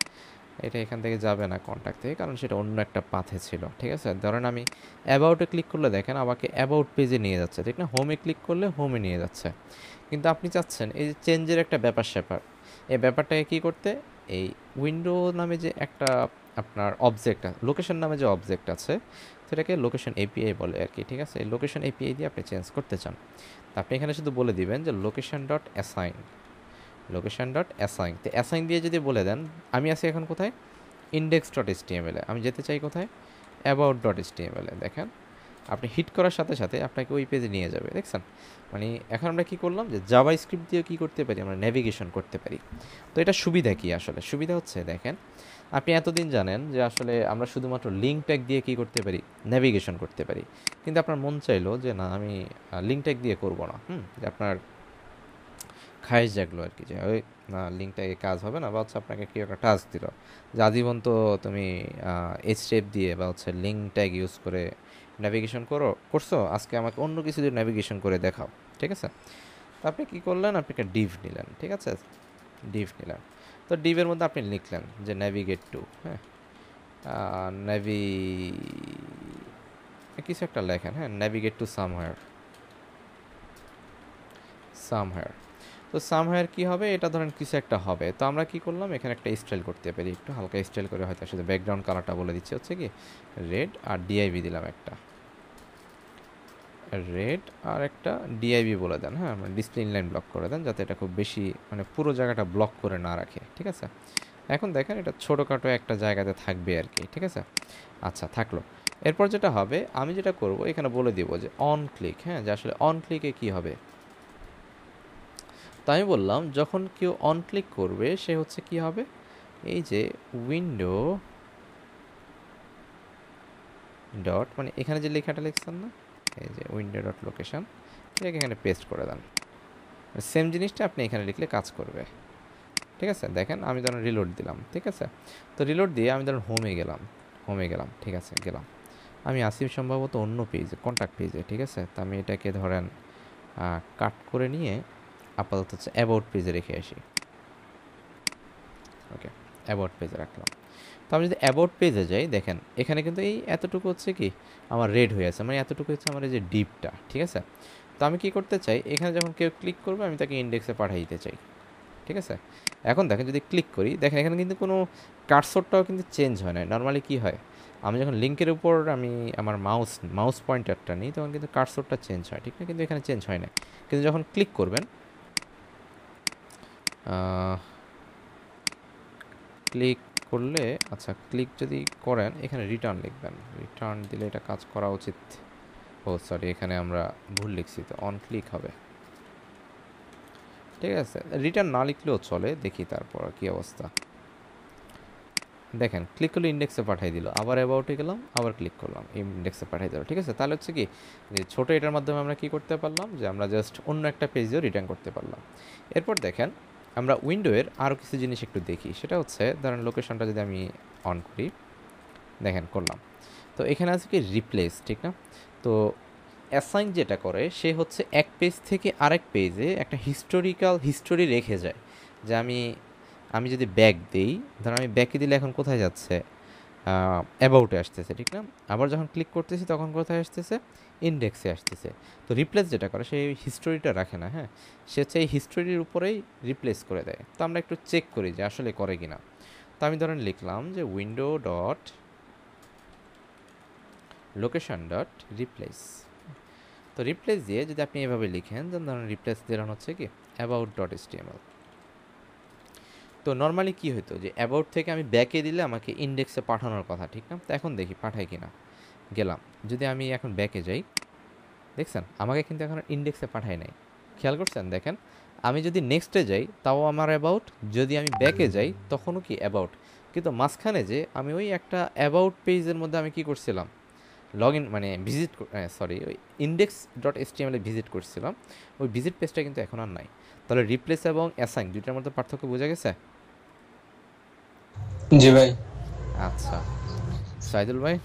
এটা এখান থেকে যাবে না কন্ট্যাক্ট থেকে, কারণ সেটা অন্য একটা পাথে ছিল, ঠিক আছে? ধরেন আমি অ্যাবাউটে ক্লিক করলে দেখেন আমাকে অ্যাবাউট পেজে নিয়ে যাচ্ছে, ঠিক না? হোমে ক্লিক করলে হোমে নিয়ে যাচ্ছে। কিন্তু আপনি চাচ্ছেন, এই যে চেঞ্জের একটা ব্যাপার স্যাপার এই ব্যাপারটাকে কী করতে? এই উইন্ডো নামে যে একটা আপনার অবজেক্ট লোকেশন নামে যে অবজেক্ট আছে সেটাকে লোকেশন এপিআই বলে আর কি, ঠিক আছে? এই লোকেশন এপিআই দিয়ে আপনি চেঞ্জ করতে চান। তা আপনি এখানে শুধু বলে দিবেন যে location dot assign location dot assign তো অ্যাসাইন দিয়ে যদি বলে দেন, আমি আছি এখন কোথায়? ইন্ডেক্স ডট এস আমি যেতে চাই কোথায়? অ্যাবাউট ডট এস দেখেন, আপনি হিট করার সাথে সাথে আপনাকে ওই পেজে নিয়ে যাবে, দেখছেন? মানে এখন আমরা কী করলাম যে জাভা স্ক্রিপ্ট দিয়ে কী করতে পারি? আমরা নেভিগেশন করতে পারি। তো এটা সুবিধা কী আসলে? সুবিধা হচ্ছে দেখেন, আপনি এতদিন জানেন যে আসলে আমরা শুধুমাত্র লিঙ্ক ট্যাগ দিয়ে কী করতে পারি? নেভিগেশন করতে পারি। কিন্তু আপনার মন চাইলো যে না, আমি লিঙ্ক ট্যাগ দিয়ে করব না। হুম, যে আপনার খাইশ জাগলো আর কি, যে ওই, না লিঙ্ক ট্যাগে কাজ হবে না, বা হচ্ছে আপনাকে কেউ একটা টাস্ক দিল। যে আজীবন তো তুমি স্টেপ দিয়ে বা হচ্ছে লিঙ্ক ট্যাগ ইউজ করে নেভিগেশন করো, করছ? আজকে আমাকে অন্য কিছু দিয়ে নেভিগেশন করে দেখাও, ঠিক আছে? তো আপনি কী করলেন? আপনি একটা ডিভ নিলেন, ঠিক আছে? ডিভ নিলেন। তো ডিভের মধ্যে আপনি লিখলেন যে নেভিগেট টু হ্যাঁ? নেভি কিছু একটা লেখেন হ্যাঁ? নেভিগেট টু সামহায়ার সামহায়ার তো সামহায়ার কী হবে? এটা ধরেন কিছু একটা হবে। তো আমরা কি করলাম? এখানে একটা স্টাইল করতে পারি। একটু হালকা স্টাইল করে হয়তো শুধু ব্যাকগ্রাউন্ড কালারটা বলে দিচ্ছে। হচ্ছে কি? রেড আর ডিআইবি দিলাম একটা। রেড আর একটা ডিআইবি বলে দেন হ্যাঁ মানে ডিসপ্লে ইনলাইন ব্লক করে দেন যাতে এটা খুব বেশি মানে পুরো জায়গাটা ব্লক করে না রাখে, ঠিক আছে? এখন দেখেন এটা ছোটোখাটো একটা জায়গাতে থাকবে আর কি, ঠিক আছে? আচ্ছা থাকল। এরপর যেটা হবে, আমি যেটা করব, এখানে বলে দিব যে অন ক্লিক হ্যাঁ যে আসলে অন ক্লিকে কী হবে? তো আমি বললাম, যখন কেউ অন ক্লিক করবে, সে হচ্ছে কি হবে? এই যে উইন্ডো ডট মানে এখানে যে লেখাটা লিখছেন না? এই যে উইন্ডো ডট লোকেশান এটাকে এখানে পেস্ট করে দেন। সেম জিনিসটা আপনি এখানে লিখলে কাজ করবে। ঠিক আছে? দেখেন, আমি ধরুন রিলোড দিলাম, ঠিক আছে? তো রিলোড দিয়ে আমি ধরুন হোমে গেলাম হোমে গেলাম, ঠিক আছে, গেলাম। আমি আসি সম্ভবত অন্য পেজে কন্ট্যাক্ট পেজে ঠিক আছে? তো আমি এটাকে ধরেন কাট করে নিয়ে আপাতত হচ্ছে অ্যাবাউট পেজে রেখে আসি। ওকে অ্যাবাউট পেজে রাখলাম। তো আমি যদি অ্যাবাউট পেজে যাই, দেখেন, এখানে কিন্তু এই এতটুকু হচ্ছে কি, আমার রেড হয়ে আছে মানে এতটুকু হচ্ছে আমার এই যে ডিপটা ঠিক আছে? তো আমি কি করতে চাই, এখানে যখন কেউ ক্লিক করবে, আমি তাকে ইন্ডেক্সে পাঠিয়ে দিতে চাই, ঠিক আছে? এখন দেখেন, যদি ক্লিক করি, দেখেন, এখানে কিন্তু কোনো কার্সরটাও কিন্তু চেঞ্জ হয় না নর্মালি কী হয়? আমি যখন লিঙ্কের উপর আমি আমার মাউস মাউস পয়েন্টারটা নিই, তখন কিন্তু কার্সরটা চেঞ্জ হয়, ঠিক না? কিন্তু এখানে চেঞ্জ হয় না। কিন্তু যখন ক্লিক করবেন ক্লিক করলে আচ্ছা ক্লিক যদি করেন, এখানে রিটার্ন লিখবেন। রিটার্ন দিলে এটা কাজ করা উচিত। ও সরি এখানে আমরা ভুল লিখছি, তো অন ক্লিক হবে। ঠিক আছে রিটার্ন না লিখলেও চলে, দেখি তারপর কি অবস্থা। দেখেন ক্লিক করলে ইন্ডেক্সে পাঠিয়ে দিল, আবার অ্যাবাউটে গেলাম, আবার ক্লিক করলাম ইন্ডেক্সে পাঠিয়ে দিল। ঠিক আছে, তাহলে হচ্ছে কি, যে ছোটো এটার মাধ্যমে আমরা কি করতে পারলাম? যে আমরা জাস্ট অন্য একটা পেজেও রিটার্ন করতে পারলাম। এরপর দেখেন আমরা উইন্ডোয়ের আরও কিছু জিনিস একটু দেখি। সেটা হচ্ছে, ধরেন লোকেশনটা যদি আমি অন করি, দেখেন করলাম। তো এখানে আছে কি রিপ্লেস ঠিক না? তো অ্যাসাইন যেটা করে, সে হচ্ছে এক পেজ থেকে আরেক পেজে একটা হিস্টোরিক্যাল হিস্টোরি রেখে যায়। যে আমি আমি যদি ব্যাক দিই, ধরুন আমি ব্যাকে দিলে এখন কোথায় যাচ্ছে? অ্যাবাউটে আসতেছে, ঠিক না? আবার যখন ক্লিক করতেছি, তখন কোথায় আসতেছে? ইন্ডেক্সে আসতেছে। তো রিপ্লেস যেটা করে সেই হিস্টোরিটা রাখে না হ্যাঁ? সে এই হিস্টোরির উপরেই রিপ্লেস করে দেয়। তো আমরা একটু চেক করি যে আসলে করে কি না। তো আমি ধরেন লিখলাম যে window dot location dot replace তো রিপ্লেস দিয়ে যদি আপনি এভাবে লিখেন যেমন ধরেন রিপ্লেস দেওয়ান হচ্ছে কি অ্যাবাউট ডট এসটিএমএল তো নর্মালি কী হতো যে অ্যাবাউট থেকে আমি ব্যাকে দিলে আমাকে ইন্ডেক্সে পাঠানোর কথা, ঠিক না? তো এখন দেখি পাঠাই কিনা। গেলাম। যদি আমি এখন ব্যাকে যাই দেখছেন? আমাকে কিন্তু এখন ইন্ডেক্সে পাঠায় নাই। খেয়াল করছেন? দেখেন? আমি যদি নেক্সটে যাই তাও আমার অ্যাবাউট যদি আমি ব্যাকে যাই তখনও কি অ্যাবাউট কিন্তু মাঝখানে যে আমি ওই একটা অ্যাবাউট পেজের মধ্যে আমি কি করছিলাম? লগ ইন মানে ভিজিট সরি ওই index dot S T visit করছিলাম। ওই ভিজিট পেজটা কিন্তু এখন আর নাই। তাহলে রিপ্লেস এবং অ্যাসাইন দুইটার মধ্যে পার্থক্য বোঝা গেছে? জি ভাই। আচ্ছা। সাইদুল ভাই?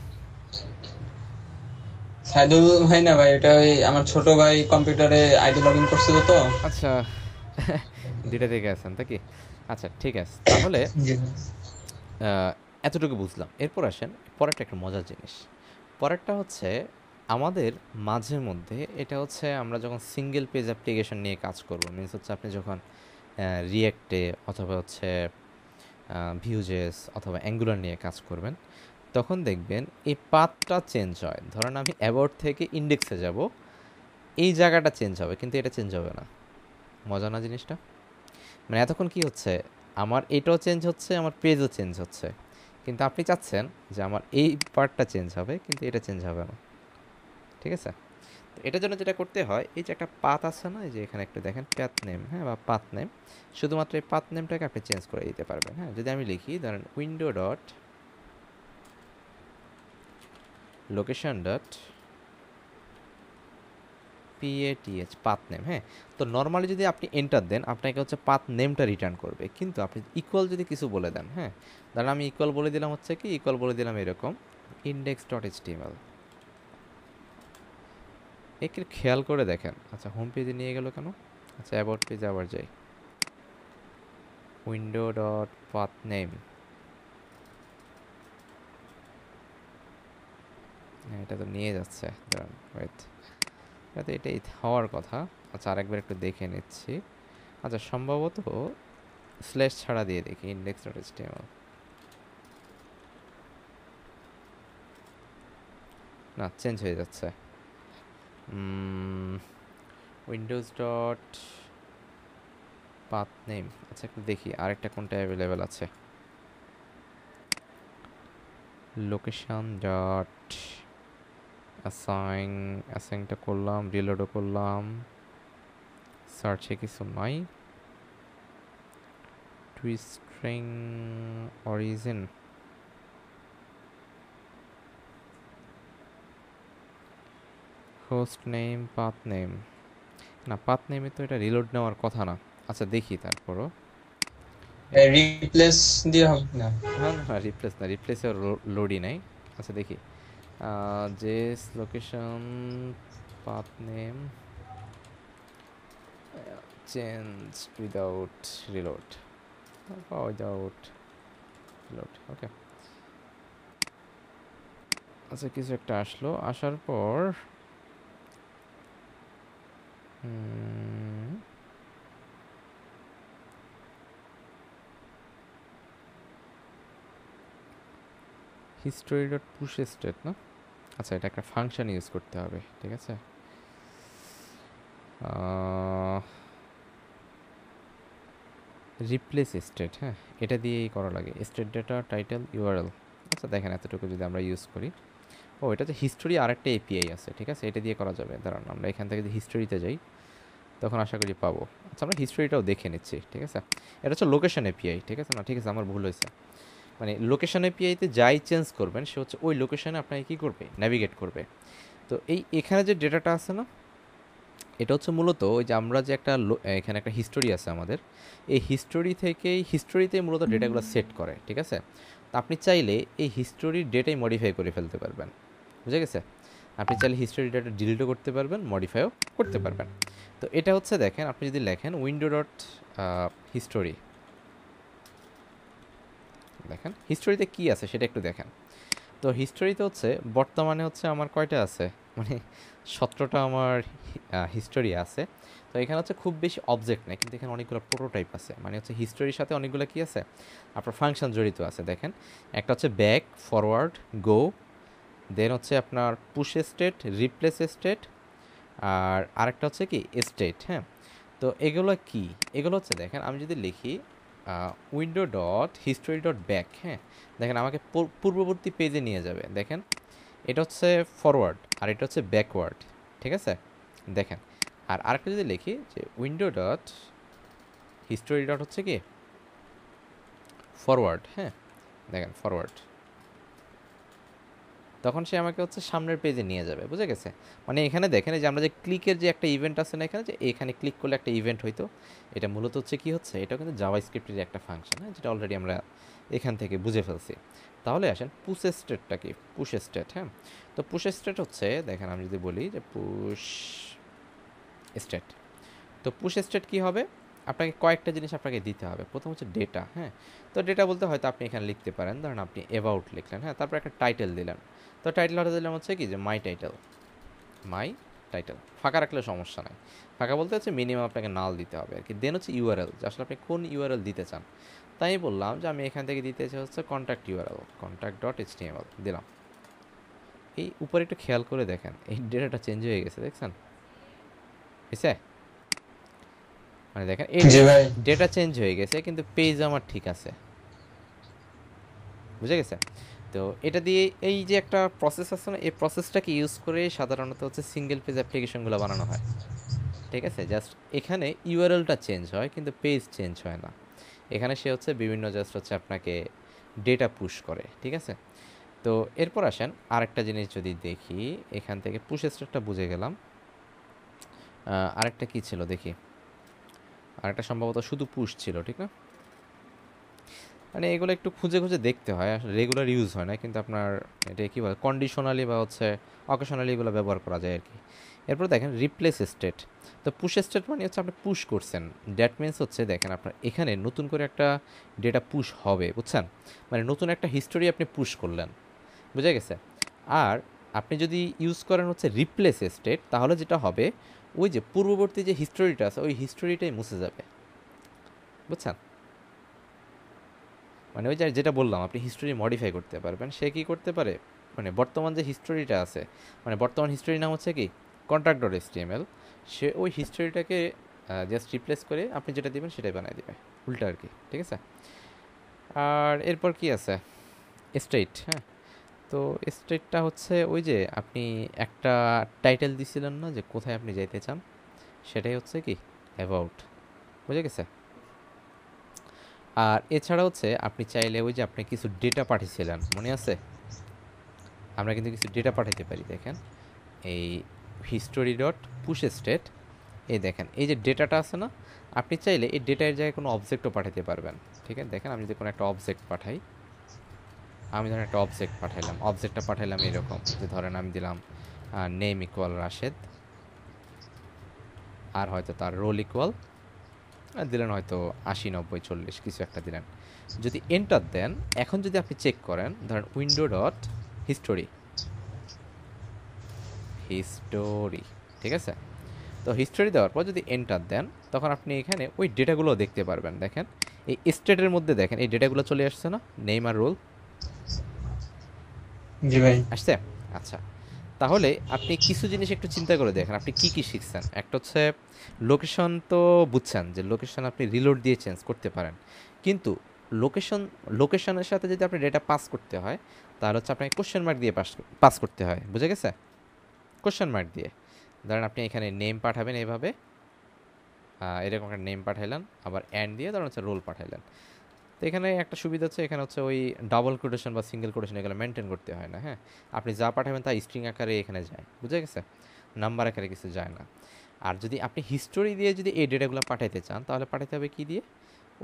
সাইদুল ভাই না ভাই এটা ওই আমার ছোট ভাই কম্পিউটারে আইডি লগ ইন করছিল তো। আচ্ছা দুইটা থেকে আছেন তা কি আচ্ছা ঠিক আছে। তাহলে এতটুকু বুঝলাম। এরপর আসেন পরেরটা একটা মজার জিনিস। পরেরটা হচ্ছে আমাদের মাঝে মধ্যে এটা হচ্ছে আমরা যখন সিঙ্গেল পেজ অ্যাপ্লিকেশন নিয়ে কাজ করব মিনস হচ্ছে আপনি যখন রিয়েক্টে অথবা হচ্ছে ভিউজেস অথবা অ্যাঙ্গুলার নিয়ে কাজ করবেন তখন দেখবেন এই পাথটা চেঞ্জ হয়। ধরেন আমি অ্যাবাউট থেকে ইন্ডেক্সে যাব, এই জায়গাটা চেঞ্জ হবে, কিন্তু এটা চেঞ্জ হবে না। মজা না জিনিসটা? মানে এতক্ষণ কি হচ্ছে? আমার এটাও চেঞ্জ হচ্ছে, আমার পেজও চেঞ্জ হচ্ছে। কিন্তু আপনি চাচ্ছেন যে আমার এই পার্টটা চেঞ্জ হবে, কিন্তু এটা চেঞ্জ হবে না। ঠিক আছে? তো এটার জন্য যেটা করতে হয়, এই যে একটা পাত আছে না, এই যে এখানে একটু দেখেন প্যাথ নেম হ্যাঁ বা পাথ নেম শুধুমাত্র এই পাথ নেমটাকে আপনি চেঞ্জ করে দিতে পারবেন হ্যাঁ? যদি আমি লিখি, ধরেন window dot location dot P A T H path name হ্যাঁ? তো নর্মালি যদি আপনি এন্টার দেন, আপনাকে হচ্ছে পাথ নেমটা রিটার্ন করবে। কিন্তু আপনি ইকুয়াল যদি কিছু বলে দেন হ্যাঁ? ধরেন আমি ইকুয়াল বলে দিলাম হচ্ছে কি ইকুয়াল বলে দিলাম এরকম ইন্ডেক্স ডট এইচটিএমএল একটু খেয়াল করে দেখেন। আচ্ছা হোম পেজে নিয়ে গেল কেন? আচ্ছা অ্যাবাউট পেজে আবার যাই। উইন্ডো ডট পাথ নেম এটা তো নিয়ে যাচ্ছে। দাঁড়ান ওয়েট এটাই হওয়ার কথা। আচ্ছা আরেকবার একটু দেখে নিচ্ছি। আচ্ছা সম্ভবত স্ল্যাশ ছাড়া দিয়ে দেখি ইন্ডেক্স ডট এইচটিএমএল না চেঞ্জ হয়ে যাচ্ছে। উইন্ডোজ ডট পাথ নেম আচ্ছা একটু দেখি, আরেকটা কোনটা অ্যাভেলেবেল আছে? লোকেশন ডট অ্যাসাইন অ্যাসাইনটা করলাম রিলোডও করলাম। সার্চে কিছু নাই। To string origin host name path name না পাথ নেমে তো এটা রিলোড নেওয়ার কথা না। আচ্ছা দেখি তারপরও। রিপ্লেস দিয়ে হবে না। না না না রিপ্লেস না রিপ্লেসে লোডই নাই। আচ্ছা দেখি। JS location path name change without reload without reload okay আচ্ছা কিছু একটা আসলো। আসার পর hmm history dot push state না? আচ্ছা এটা একটা ফাংশন ইউজ করতে হবে, ঠিক আছে? রিপ্লেস স্টেট হ্যাঁ? এটা দিয়েই করা লাগে। স্টেট ডেটা টাইটেল ইউআরএল আচ্ছা দেখেন এতটুকু যদি আমরা ইউজ করি। ও, এটা যে হিস্টোরি আরেকটা এপিআই আছে, ঠিক আছে? এটা দিয়ে করা যাবে। দাঁড়ান, আমরা এখান থেকে যদি হিস্টোরিতে যাই, তখন আশা করি পাবো। আচ্ছা আমরা হিস্টোরিটাও দেখে নিচ্ছি, ঠিক আছে? এটা হচ্ছে লোকেশন এপিআই ঠিক আছে? না, ঠিক আছে, আমার ভুল হয়েছে। মানে লোকেশন এপিআইতে যাই চেঞ্জ করবেন সে হচ্ছে ওই লোকেশনে আপনাকে কী করবে? ন্যাভিগেট করবে। তো এই এখানে যে ডেটাটা আছে না এটা হচ্ছে মূলত ওই যে আমরা যে একটা এখানে একটা হিস্টোরি আছে আমাদের এই হিস্টোরি থেকেই হিস্টোরিতে মূলত ডেটাগুলো সেট করে ঠিক আছে? তা আপনি চাইলে এই হিস্টোরির ডেটাই মডিফাই করে ফেলতে পারবেন বুঝে গেছে? আপনি চাইলে হিস্টোরি ডেটা ডিলিটও করতে পারবেন মডিফাইও করতে পারবেন। তো এটা হচ্ছে দেখেন আপনি যদি লেখেন উইন্ডো ডট হিস্টোরি দেখেন হিস্টোরিতে কি আছে সেটা একটু দেখেন। তো হিস্টোরিতে হচ্ছে, বর্তমানে হচ্ছে আমার কয়টা আছে? মানে সতেরোটা আমার হিস্টোরি আছে। তো এখানে হচ্ছে খুব বেশি অবজেক্ট নেই, কিন্তু এখানে অনেকগুলো প্রোটোটাইপ আছে। মানে হচ্ছে হিস্টোরির সাথে অনেকগুলো কি আছে? আপনার ফাংশন জড়িত আছে, দেখেন। একটা হচ্ছে ব্যাক ফরওয়ার্ড গো দেন হচ্ছে আপনার পুশ স্টেট রিপ্লেস স্টেট আর আরেকটা হচ্ছে কি স্টেট হ্যাঁ? তো এগুলো কি? এগুলো হচ্ছে, দেখেন, আমি যদি লিখি window dot history dot back হ্যাঁ? দেখেন, আমাকে পূর্ববর্তী পেজে নিয়ে যাবে। দেখেন, এটা হচ্ছে ফরওয়ার্ড আর এটা হচ্ছে ব্যাকওয়ার্ড ঠিক আছে? দেখেন, আর আরেকটা যদি লিখি, যে উইন্ডো ডট হিস্টোরি ডট হচ্ছে কি? ফরওয়ার্ড হ্যাঁ? দেখেন ফরওয়ার্ড তখন সে আমাকে হচ্ছে সামনের পেজে নিয়ে যাবে, বুঝে গেছে? মানে এখানে দেখেন যে আমরা যে ক্লিকের যে একটা ইভেন্ট আছে না এখানে, যে এখানে ক্লিক করলে একটা ইভেন্ট হইতো, এটা মূলত হচ্ছে কি হচ্ছে, এটা কিন্তু জাভা স্ক্রিপ্টের একটা ফাংশন হ্যাঁ? যেটা অলরেডি আমরা এখান থেকে বুঝে ফেলছি। তাহলে আসেন পুশ স্টেটটা কি? পুশ স্টেট হ্যাঁ? তো পুশ স্টেট হচ্ছে, দেখেন আমি যদি বলি যে পুশ স্টেট তো পুশ স্টেট কী হবে? আপনাকে কয়েকটা জিনিস আপনাকে দিতে হবে। প্রথম হচ্ছে ডেটা হ্যাঁ? তো ডেটা বলতে হয়তো আপনি এখানে লিখতে পারেন, ধরেন আপনি অ্যাবাউট লিখলেন হ্যাঁ? তারপর একটা টাইটেল দিলেন। তো টাইটেল হতে দিলাম হচ্ছে কি যে মাই টাইটেল মাই টাইটেল ফাঁকা রাখলে সমস্যা নাই। ফাঁকা বলতে হচ্ছে মিনিমাম আপনাকে নাল দিতে হবে আর কি দেন হচ্ছে ইউআরএল যে আসলে আপনি কোন ইউআরএল দিতে চান। তাই বললাম যে আমি এখান থেকে দিতে চাই হচ্ছে contact URL contact dot HTML দিলাম। এই উপরে একটু খেয়াল করে দেখেন এই ডেটাটা চেঞ্জ হয়ে গেছে দেখছেন? বুঝছে মানে দেখেন এই ডেটা চেঞ্জ হয়ে গেছে কিন্তু পেজ আমার ঠিক আছে। বুঝে গেছে? তো এটা দিয়ে এই যে একটা প্রসেস আছে না, এই প্রসেসটাকে ইউজ করে সাধারণত হচ্ছে সিঙ্গেল পেজ অ্যাপ্লিকেশনগুলো বানানো হয়। ঠিক আছে? জাস্ট এখানে ইউআরএলটা চেঞ্জ হয়, কিন্তু পেজ চেঞ্জ হয় না। এখানে সে হচ্ছে বিভিন্ন জাস্ট হচ্ছে আপনাকে ডেটা পুশ করে, ঠিক আছে? তো এরপর আসেন, আরেকটা জিনিস যদি দেখি, এখান থেকে পুশ স্টারটা বুঝে গেলাম। আরেকটা কি ছিল? দেখি। আরেকটা সম্ভবত শুধু পুশ ছিল, ঠিক না? মানে এগুলো একটু খুঁজে খুঁজে দেখতে হয়, আসলে রেগুলার ইউজ হয় না, কিন্তু আপনার এটা কী বলে কন্ডিশনালি বা হচ্ছে অকেশনালি এগুলো ব্যবহার করা যায় আর কি এরপর দেখেন রিপ্লেস স্টেট তো পুশ স্টেট মানে হচ্ছে আপনি পুশ করছেন ড্যাট মিনস হচ্ছে দেখেন আপনার এখানে নতুন করে একটা ডেটা পুশ হবে, বুঝছেন? মানে নতুন একটা হিস্টোরি আপনি পুশ করলেন, বুঝা গেছে? আর আপনি যদি ইউজ করেন হচ্ছে রিপ্লেস স্টেট তাহলে যেটা হবে, ওই যে পূর্ববর্তী যে হিস্টোরিটা আছে, ওই হিস্টোরিটাই মুছে যাবে, বুঝছেন? মানে ওই যে যেটা বললাম, আপনি হিস্টোরি মডিফাই করতে পারবেন। সে কী করতে পারে? মানে বর্তমান যে হিস্টোরিটা আছে মানে বর্তমান হিস্টোরির নাম হচ্ছে কি? কন্ট্রাক্ট ডট এসটিএমএল সে ওই হিস্টোরিটাকে জাস্ট রিপ্লেস করে আপনি যেটা দেবেন সেটাই বানিয়ে দেবে। উল্টা আর কি, ঠিক আছে? আর এরপর কি আছে? স্টেট হ্যাঁ? তো স্টেটটা হচ্ছে ওই যে আপনি একটা টাইটেল দিছিলেন না যে কোথায় আপনি যাইতে চান? সেটাই হচ্ছে কি? অ্যাবাউট বুঝে গেছে? আর এছাড়া হচ্ছে আপনি চাইলে ওই যে আপনি কিছু ডেটা পাঠিয়েছিলেন, মনে আছে? আমরা কিন্তু কিছু ডেটা পাঠাতে পারি, দেখেন। এই হিস্টোরি ডট পুশ স্টেট এই দেখেন, এই যে ডেটাটা আছে না, আপনি চাইলে এই ডেটার জায়গায় কোনো অবজেক্টও পাঠাতে পারবেন। ঠিক আছে? দেখেন, আমি যদি কোনো একটা অবজেক্ট পাঠাই, আমি ধরেন একটা অবজেক্ট পাঠাইলাম অবজেক্টটা পাঠাইলাম এরকম, যে ধরেন আমি দিলাম নেম ইকুয়াল রাশেদ, আর হয়তো তার রোল ইকুয়াল দিলেন হয়তো আশি নব্বই চল্লিশ কিছু একটা দিলেন। যদি এন্টার দেন এখন যদি আপনি চেক করেন ধরেন উইন্ডো ডট হিস্টোরি হিস্টোরি ঠিক আছে? তো হিস্টোরি দেওয়ার পর যদি এন্টার দেন তখন আপনি এখানে ওই ডেটাগুলো দেখতে পারবেন। দেখেন এই স্টেটের মধ্যে দেখেন এই ডেটাগুলো চলে আসছে না? নেইমার রোল জি ভাই। আসছে? আচ্ছা। তাহলে আপনি কিছু জিনিস একটু চিন্তা করে দেখেন, আপনি কি কি শিখছেন? একটা হচ্ছে লোকেশন তো বুঝছেন যে লোকেশন আপনি রিলোড দিয়ে চেঞ্জ করতে পারেন। কিন্তু লোকেশন লোকেশনের সাথে যদি আপনি ডেটা পাস করতে হয়, তাহলে হচ্ছে আপনাকে কোশ্চেন মার্ক দিয়ে পাস পাস করতে হয়। বুঝে গেছে? কোশ্চেন মার্ক দিয়ে। ধরেন আপনি এখানে নেম পাঠাবেন এইভাবে। এরকম একটা নেম পাঠাইলেন, আবার অ্যান্ড দিয়ে ধরেন হচ্ছে রোল পাঠাইলেন। তো এখানে একটা সুবিধা হচ্ছে, এখানে হচ্ছে ওই ডাবল কোটেশন বা সিঙ্গেল কোটেশন এগুলো মেনটেন করতে হয় না হ্যাঁ? আপনি যা পাঠাবেন তা স্ট্রিং আকারে এখানে যায়, বুঝে গেছে? নাম্বার আকারে কিছু যায় না। আর যদি আপনি হিস্টোরি দিয়ে যদি এই ডেটাগুলো পাঠাইতে চান, তাহলে পাঠাতে হবে কী দিয়ে?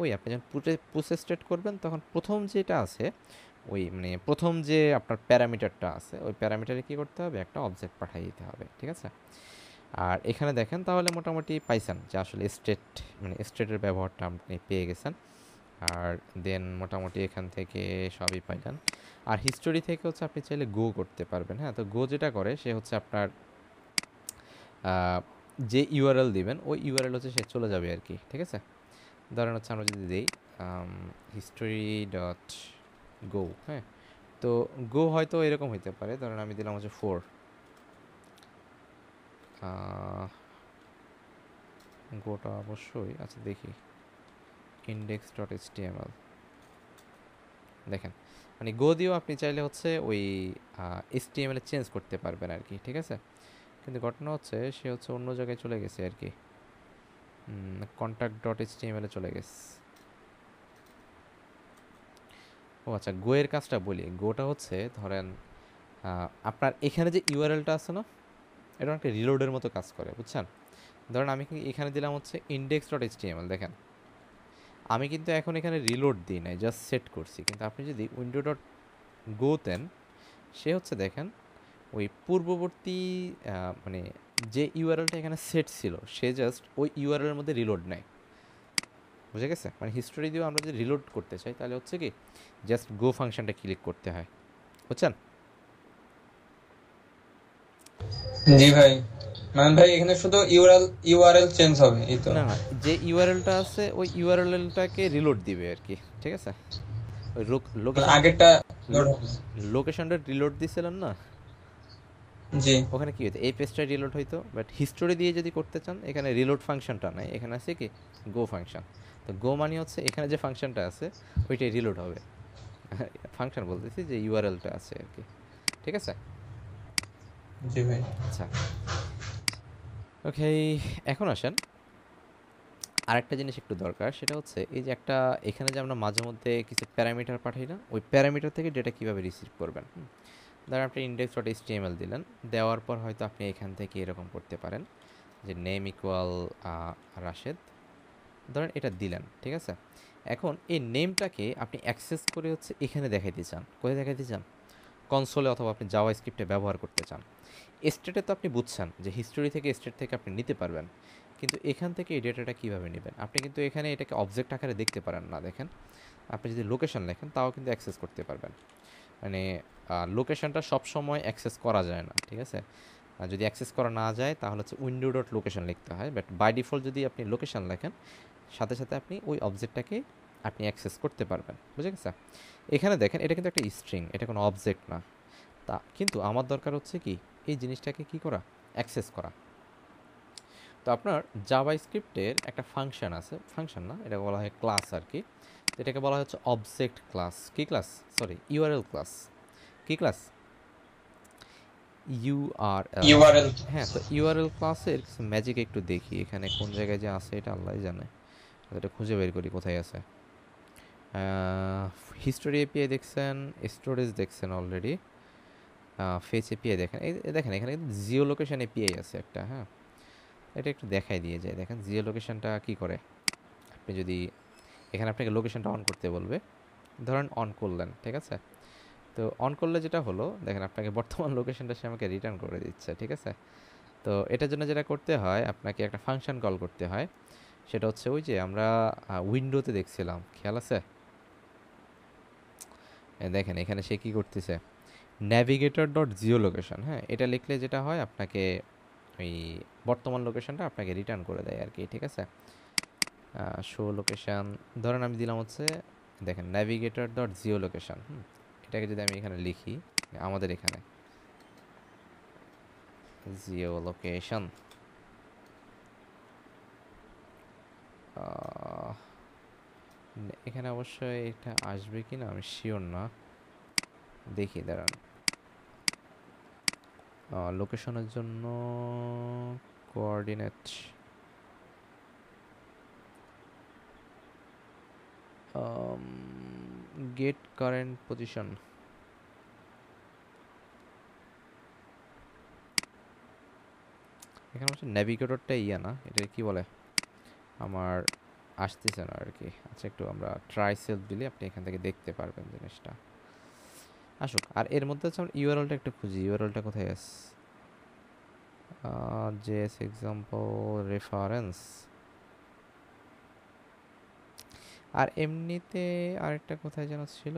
ওই আপনি যখন স্টেট করবেন, তখন প্রথম যেটা আছে, ওই মানে প্রথম যে আপনার প্যারামিটারটা আছে, ওই প্যারামিটারে কী করতে হবে? একটা অবজেক্ট পাঠিয়ে দিতে হবে, ঠিক আছে? আর এখানে দেখেন তাহলে মোটামুটি পাইছেন যে আসলে স্টেট মানে স্টেটের ব্যবহারটা আপনি পেয়ে গেছেন। আর দেন মোটামুটি এখান থেকে সবই পাইলেন। আর হিস্টোরি থেকে হচ্ছে আপনি চাইলে গো করতে পারবেন হ্যাঁ? তো গো যেটা করে, সে হচ্ছে আপনার যে ইউআরএল দিবেন, ওই ইউআরএল হচ্ছে সে চলে যাবে আর কি, ঠিক আছে? ধরেন হচ্ছে আমরা যদি দিই হিস্টোরি ডট গো হ্যাঁ? তো গো হয়তো এরকম হইতে পারে, ধরেন আমি দিলাম হচ্ছে ফোর গোটা অবশ্যই আচ্ছা দেখি। ইন্ডেক্স ডট এইচটিএমএল দেখেন মানে গো দিয়েও আপনি চাইলে হচ্ছে ওই এইচটিএমএল চেঞ্জ করতে পারবেন আর কি ঠিক আছে? কিন্তু ঘটনা হচ্ছে, সে হচ্ছে অন্য জায়গায় চলে গেছে আর কি কন্ট্যাক্ট ডট এইচটিএমএলে চলে গেছে। ও আচ্ছা গো এর কাজটা বলি। গোটা হচ্ছে, ধরেন আপনার এখানে যে ইউআরএলটা আছে না, এটা একটা রিলোডের মতো কাজ করে, বুঝছেন? ধরেন আমি এখানে দিলাম হচ্ছে ইন্ডেক্স ডট এইচটিএমএল দেখেন। আমি কিন্তু এখন এখানে রিলোড দিই নাই জাস্ট সেট করছি। কিন্তু আপনি যদি উইন্ডো ডট গো দেন সে হচ্ছে দেখেন, ওই পূর্ববর্তী মানে যে ইউআরএলটা এখানে সেট ছিল, সে জাস্ট ওই ইউআরএলের মধ্যে রিলোড নেয়। বুঝে গেছে? মানে হিস্টোরি দিয়েও আমরা যদি রিলোড করতে চাই, তাহলে হচ্ছে কি জাস্ট গো ফাংশনটা ক্লিক করতে হয়। বুঝছেন? জি ভাই। মানে ভাই এখানে শুধু ইউআরএল ইউআরএল চেঞ্জ হবে এই তো। না যে ইউআরএলটা আছে ওই ইউআরএলটাকে রিলোড দিবে আর কি ঠিক আছে? ওই লোকেশন আগেরটা লোকেশনটা রিলোড দিছিলেন না? জি। ওখানে কি হতো এই পেজটা রিলোড হইতো বাট হিস্টোরি দিয়ে যদি করতে চান এখানে রিলোড ফাংশনটা নাই এখানে আছে কি? গো ফাংশন তো গো মানে হচ্ছে এখানে যে ফাংশনটা আছে ওইটাই রিলোড হবে। ফাংশন বলতেছি যে ইউআরএলটা আছে আর কি ঠিক আছে? জি ভাই। আচ্ছা। ওকে এখন আসেন। আরেকটা জিনিস একটু দরকার, সেটা হচ্ছে এই যে একটা, এখানে যে আমরা মাঝে মধ্যে কিছু প্যারামিটার পাঠাই না, ওই প্যারামিটার থেকে ডেটা কীভাবে রিসিভ করবেন। ধরেন আপনি ইন্ডেক্স ডট এইচটিএমএল দিলেন, দেওয়ার পর হয়তো আপনি এখান থেকে এরকম করতে পারেন যে নেম ইকুয়াল রাশেদ। ধরেন এটা দিলেন, ঠিক আছে? এখন এই নেমটাকে আপনি অ্যাক্সেস করে হচ্ছে এখানে দেখাইতে চান। কোথায় দেখাইতে চান? কনসোলে অথবা আপনি জাভা স্ক্রিপ্টে ব্যবহার করতে চান। স্টেটে তো আপনি বুঝছেন যে হিস্টোরি থেকে স্টেট থেকে আপনি নিতে পারবেন। কিন্তু এখান থেকে এই ডেটাটা কীভাবে নেবেন? আপনি কিন্তু এখানে এটাকে অবজেক্ট আকারে দেখতে পারেন না, দেখেন। আপনি যদি লোকেশন লেখেন, তাও কিন্তু অ্যাক্সেস করতে পারবেন। মানে লোকেশনটা সবসময় অ্যাক্সেস করা যায় না, ঠিক আছে? যদি অ্যাক্সেস করা না যায়, তাহলে হচ্ছে উইন্ডো ডট লোকেশন লিখতে হয়। বাট বাই ডিফল্ট যদি আপনি লোকেশন লেখেন, সাথে সাথে আপনি ওই অবজেক্টটাকে আপনি অ্যাক্সেস করতে পারবেন বুঝে গেছে? এখানে দেখেন এটা কিন্তু একটা স্ট্রিং এটা কোনো অবজেক্ট না। তা কিন্তু আমার দরকার হচ্ছে কি এই জিনিসটাকে কি করা? অ্যাক্সেস করা। তো আপনার জাভা স্ক্রিপ্টের একটা ফাংশন আছে ফাংশন না এটা বলা হয় ক্লাস আর কি। তো এটাকে বলা হচ্ছে অবজেক্ট ক্লাস কি ক্লাস সরি ইউআরএল ক্লাস কি ক্লাস ইউআরএল ইউআরএল হ্যাঁ তো ইউআরএল ক্লাসের কিছু ম্যাজিক একটু দেখি এখানে কোন জায়গায় যে আছে এটা আল্লাহ জানে। এটা খুঁজে বের করি কোথায় আছে? হিস্টোরি এপিআই দেখছেন স্টোরেজ দেখছেন অলরেডি ফেস এপিআই দেখেন। এই দেখেন, এখানে কিন্তু জিও লোকেশন এপিআই আছে একটা হ্যাঁ? এটা একটু দেখাই দিয়ে যায় দেখেন জিও লোকেশানটা কী করে? আপনি যদি, এখানে আপনাকে লোকেশনটা অন করতে বলবে। ধরেন অন করলেন, ঠিক আছে? তো অন করলে যেটা হলো, দেখেন, আপনাকে বর্তমান লোকেশানটা সে আমাকে রিটার্ন করে দিচ্ছে, ঠিক আছে? তো এটার জন্য যেটা করতে হয়, আপনাকে একটা ফাংশন কল করতে হয়। সেটা হচ্ছে ওই যে আমরা উইন্ডোতে দেখছিলাম, খেয়াল আছে? দেখেন, এখানে সে কী করতেছে? ন্যাভিগেটর ডট জিও লোকেশন হ্যাঁ? এটা লিখলে যেটা হয়, আপনাকে ওই বর্তমান লোকেশনটা আপনাকে রিটার্ন করে দেয় আর কি ঠিক আছে? শো লোকেশন ধরেন আমি দিলাম হচ্ছে, দেখেন ন্যাভিগেটর ডট জিও লোকেশন এটাকে যদি আমি এখানে লিখি, আমাদের এখানে জিও লোকেশন এখানে অবশ্যই এটা আসবে কি না আমি শিওর না। দেখি, দাঁড়ান। লোকেশনের জন্য কোঅর্ডিনেট গেট কারেন্ট পজিশন এখানে হচ্ছে ন্যাভিগেটরটা ইয়া না এটা কি বলে? আমার আসতেছে না আর কি আচ্ছা একটু আমরা ট্রাই সেলফ দিলে আপনি এখান থেকে দেখতে পারবেন জিনিসটা। আসুক, আর এর মধ্যে হচ্ছে আমরা ইউআরএলটা একটু খুঁজি। ইউআরএলটা কোথায় আস জেএস এক্সাম্পল রেফারেন্স আর এমনিতে আরেকটা কোথায় যেন ছিল?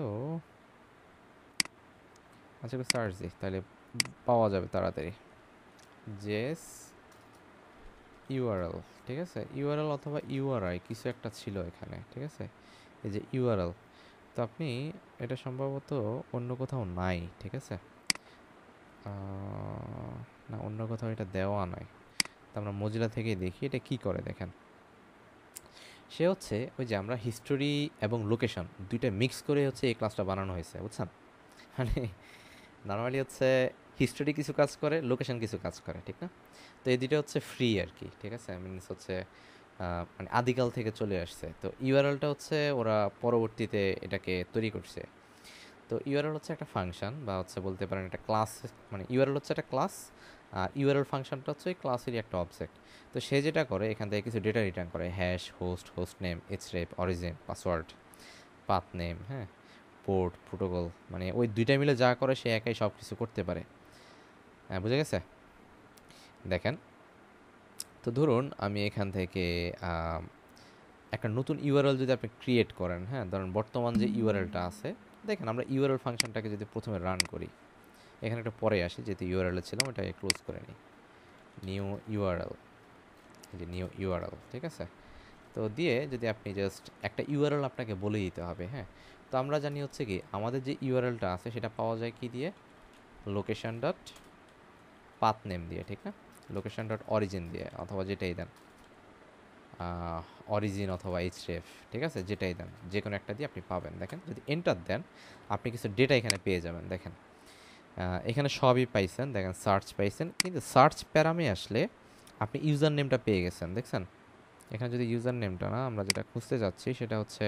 আচ্ছা একটু সার্চ দিই, তাহলে পাওয়া যাবে তাড়াতাড়ি। জেএস ইউআরএল ঠিক আছে? ইউআরএল অথবা ইউআরআই কিছু একটা ছিল এখানে, ঠিক আছে? এই যে ইউআরএল তো আপনি এটা সম্ভবত অন্য কোথাও নাই, ঠিক আছে? না, অন্য কোথাও এটা দেওয়া নয় তো আমরা মজিলা থেকেই দেখি এটা কি করে, দেখেন। সে হচ্ছে ওই যে আমরা হিস্টোরি এবং লোকেশন দুইটা মিক্স করে হচ্ছে এই ক্লাসটা বানানো হয়েছে, বুঝছেন? মানে নর্মালি হচ্ছে হিস্টোরি কিছু কাজ করে লোকেশন কিছু কাজ করে, ঠিক না? তো এই দুইটা হচ্ছে ফ্রি আর কি, ঠিক আছে? মিনস হচ্ছে মানে আদিকাল থেকে চলে আসছে। তো ইউআরএলটা হচ্ছে ওরা পরবর্তীতে এটাকে তৈরি করছে। তো ইউআরএল হচ্ছে একটা ফাংশন বা হচ্ছে বলতে পারেন একটা ক্লাস মানে ইউআরএল হচ্ছে একটা ক্লাস আর ইউআরএল ফাংশনটা হচ্ছে ক্লাসেরই একটা অবজেক্ট তো সে যেটা করে, এখান থেকে কিছু ডেটা রিটার্ন করে hash host host name href origin password path name হ্যাঁ? পোর্ট প্রোটোকল মানে ওই দুইটা মিলে যা করে, সে একাই সব কিছু করতে পারে। হ্যাঁ বুঝে গেছে? দেখেন তো ধরুন আমি এখান থেকে একটা নতুন ইউআরএল যদি আপনি ক্রিয়েট করেন হ্যাঁ ধরুন বর্তমান যে ইউআরএলটা আছে দেখেন আমরা ইউআরএল ফাংশনটাকে যদি প্রথমে রান করি এখানে একটা পরে আসি যেহেতু ইউআরএলে ছিলাম ওটাকে ক্লোজ করে নিই। নিউ ইউআরএল যে নিউ ইউআরএল ঠিক আছে? তো দিয়ে যদি আপনি জাস্ট একটা ইউআরএল আপনাকে বলে দিতে হবে হ্যাঁ? তো আমরা জানি হচ্ছে কি আমাদের যে ইউআরএলটা আছে সেটা পাওয়া যায় কি দিয়ে? লোকেশন ডট পাথ নেম দিয়ে, ঠিক না? লোকেশন ডট অরিজিন দিয়ে, অথবা যেটাই দেন। অরিজিন অথবা এইচডিএফ ঠিক আছে? যেটাই দেন যে কোনো একটা দিয়ে আপনি পাবেন। দেখেন, যদি এন্টার দেন, আপনি কিছু ডেটা এখানে পেয়ে যাবেন। দেখেন এখানে সবই পাইছেন। দেখেন সার্চ পাইছেন। কিন্তু সার্চ প্যারামে আসলে আপনি ইউজার নেমটা পেয়ে গেছেন, দেখছেন? এখানে যদি ইউজার নেমটা না, আমরা যেটা খুঁজতে যাচ্ছি সেটা হচ্ছে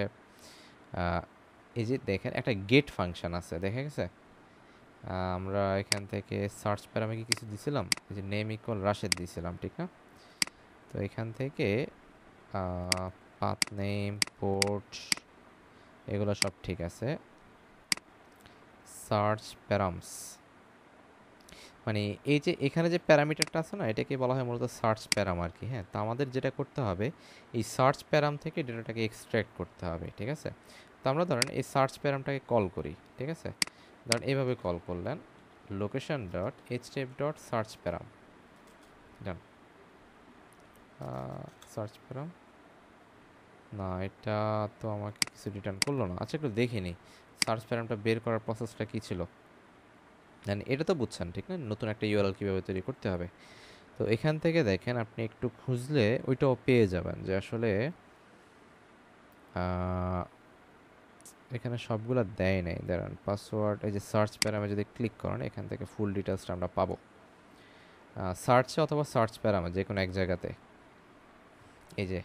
এই যে দেখেন, একটা গেট ফাংশন আছে, দেখা গেছে? আমরা এখান থেকে সার্চ প্যারামে কিছু দিছিলাম যে নেম ইকুয়াল রাশেদ দিয়েছিলাম ঠিক না? তো এখান থেকে পাথ নেম পোর্ট এগুলো সব ঠিক আছে। সার্চ প্যারামস মানে এই যে এখানে যে প্যারামিটারটা আছে না, এটাকে বলা হয় মূলত সার্চ প্যারাম আর কি হ্যাঁ? তো আমাদের যেটা করতে হবে, এই সার্চ প্যারাম থেকে ডেটাটাকে এক্সট্র্যাক্ট করতে হবে, ঠিক আছে? তো আমরা ধরেন এই সার্চ প্যারামটাকে কল করি, ঠিক আছে? ধরেন এইভাবে কল করলেন location dot এইচটিএফ dot search param done search param না, এটা তো আমাকে কিছু রিটার্ন করল না। আচ্ছা একটু দেখে নিই সার্চ প্যারামটা বের করার প্রসেসটা কী ছিল? দেন, এটা তো বুঝছেন, ঠিক না? নতুন একটা ইউআরএল কীভাবে তৈরি করতে হবে? তো এখান থেকে দেখেন, আপনি একটু খুঁজলে ওইটাও পেয়ে যাবেন যে আসলে এখানে সবগুলো দেয় নাই। দাঁড়ান পাসওয়ার্ড এই যে সার্চ প্যারামে যদি ক্লিক করেন, এখান থেকে ফুল ডিটেলসটা আমরা পাবো। সার্চে অথবা সার্চ প্যারামে যে কোনো এক জায়গাতে। এই যে,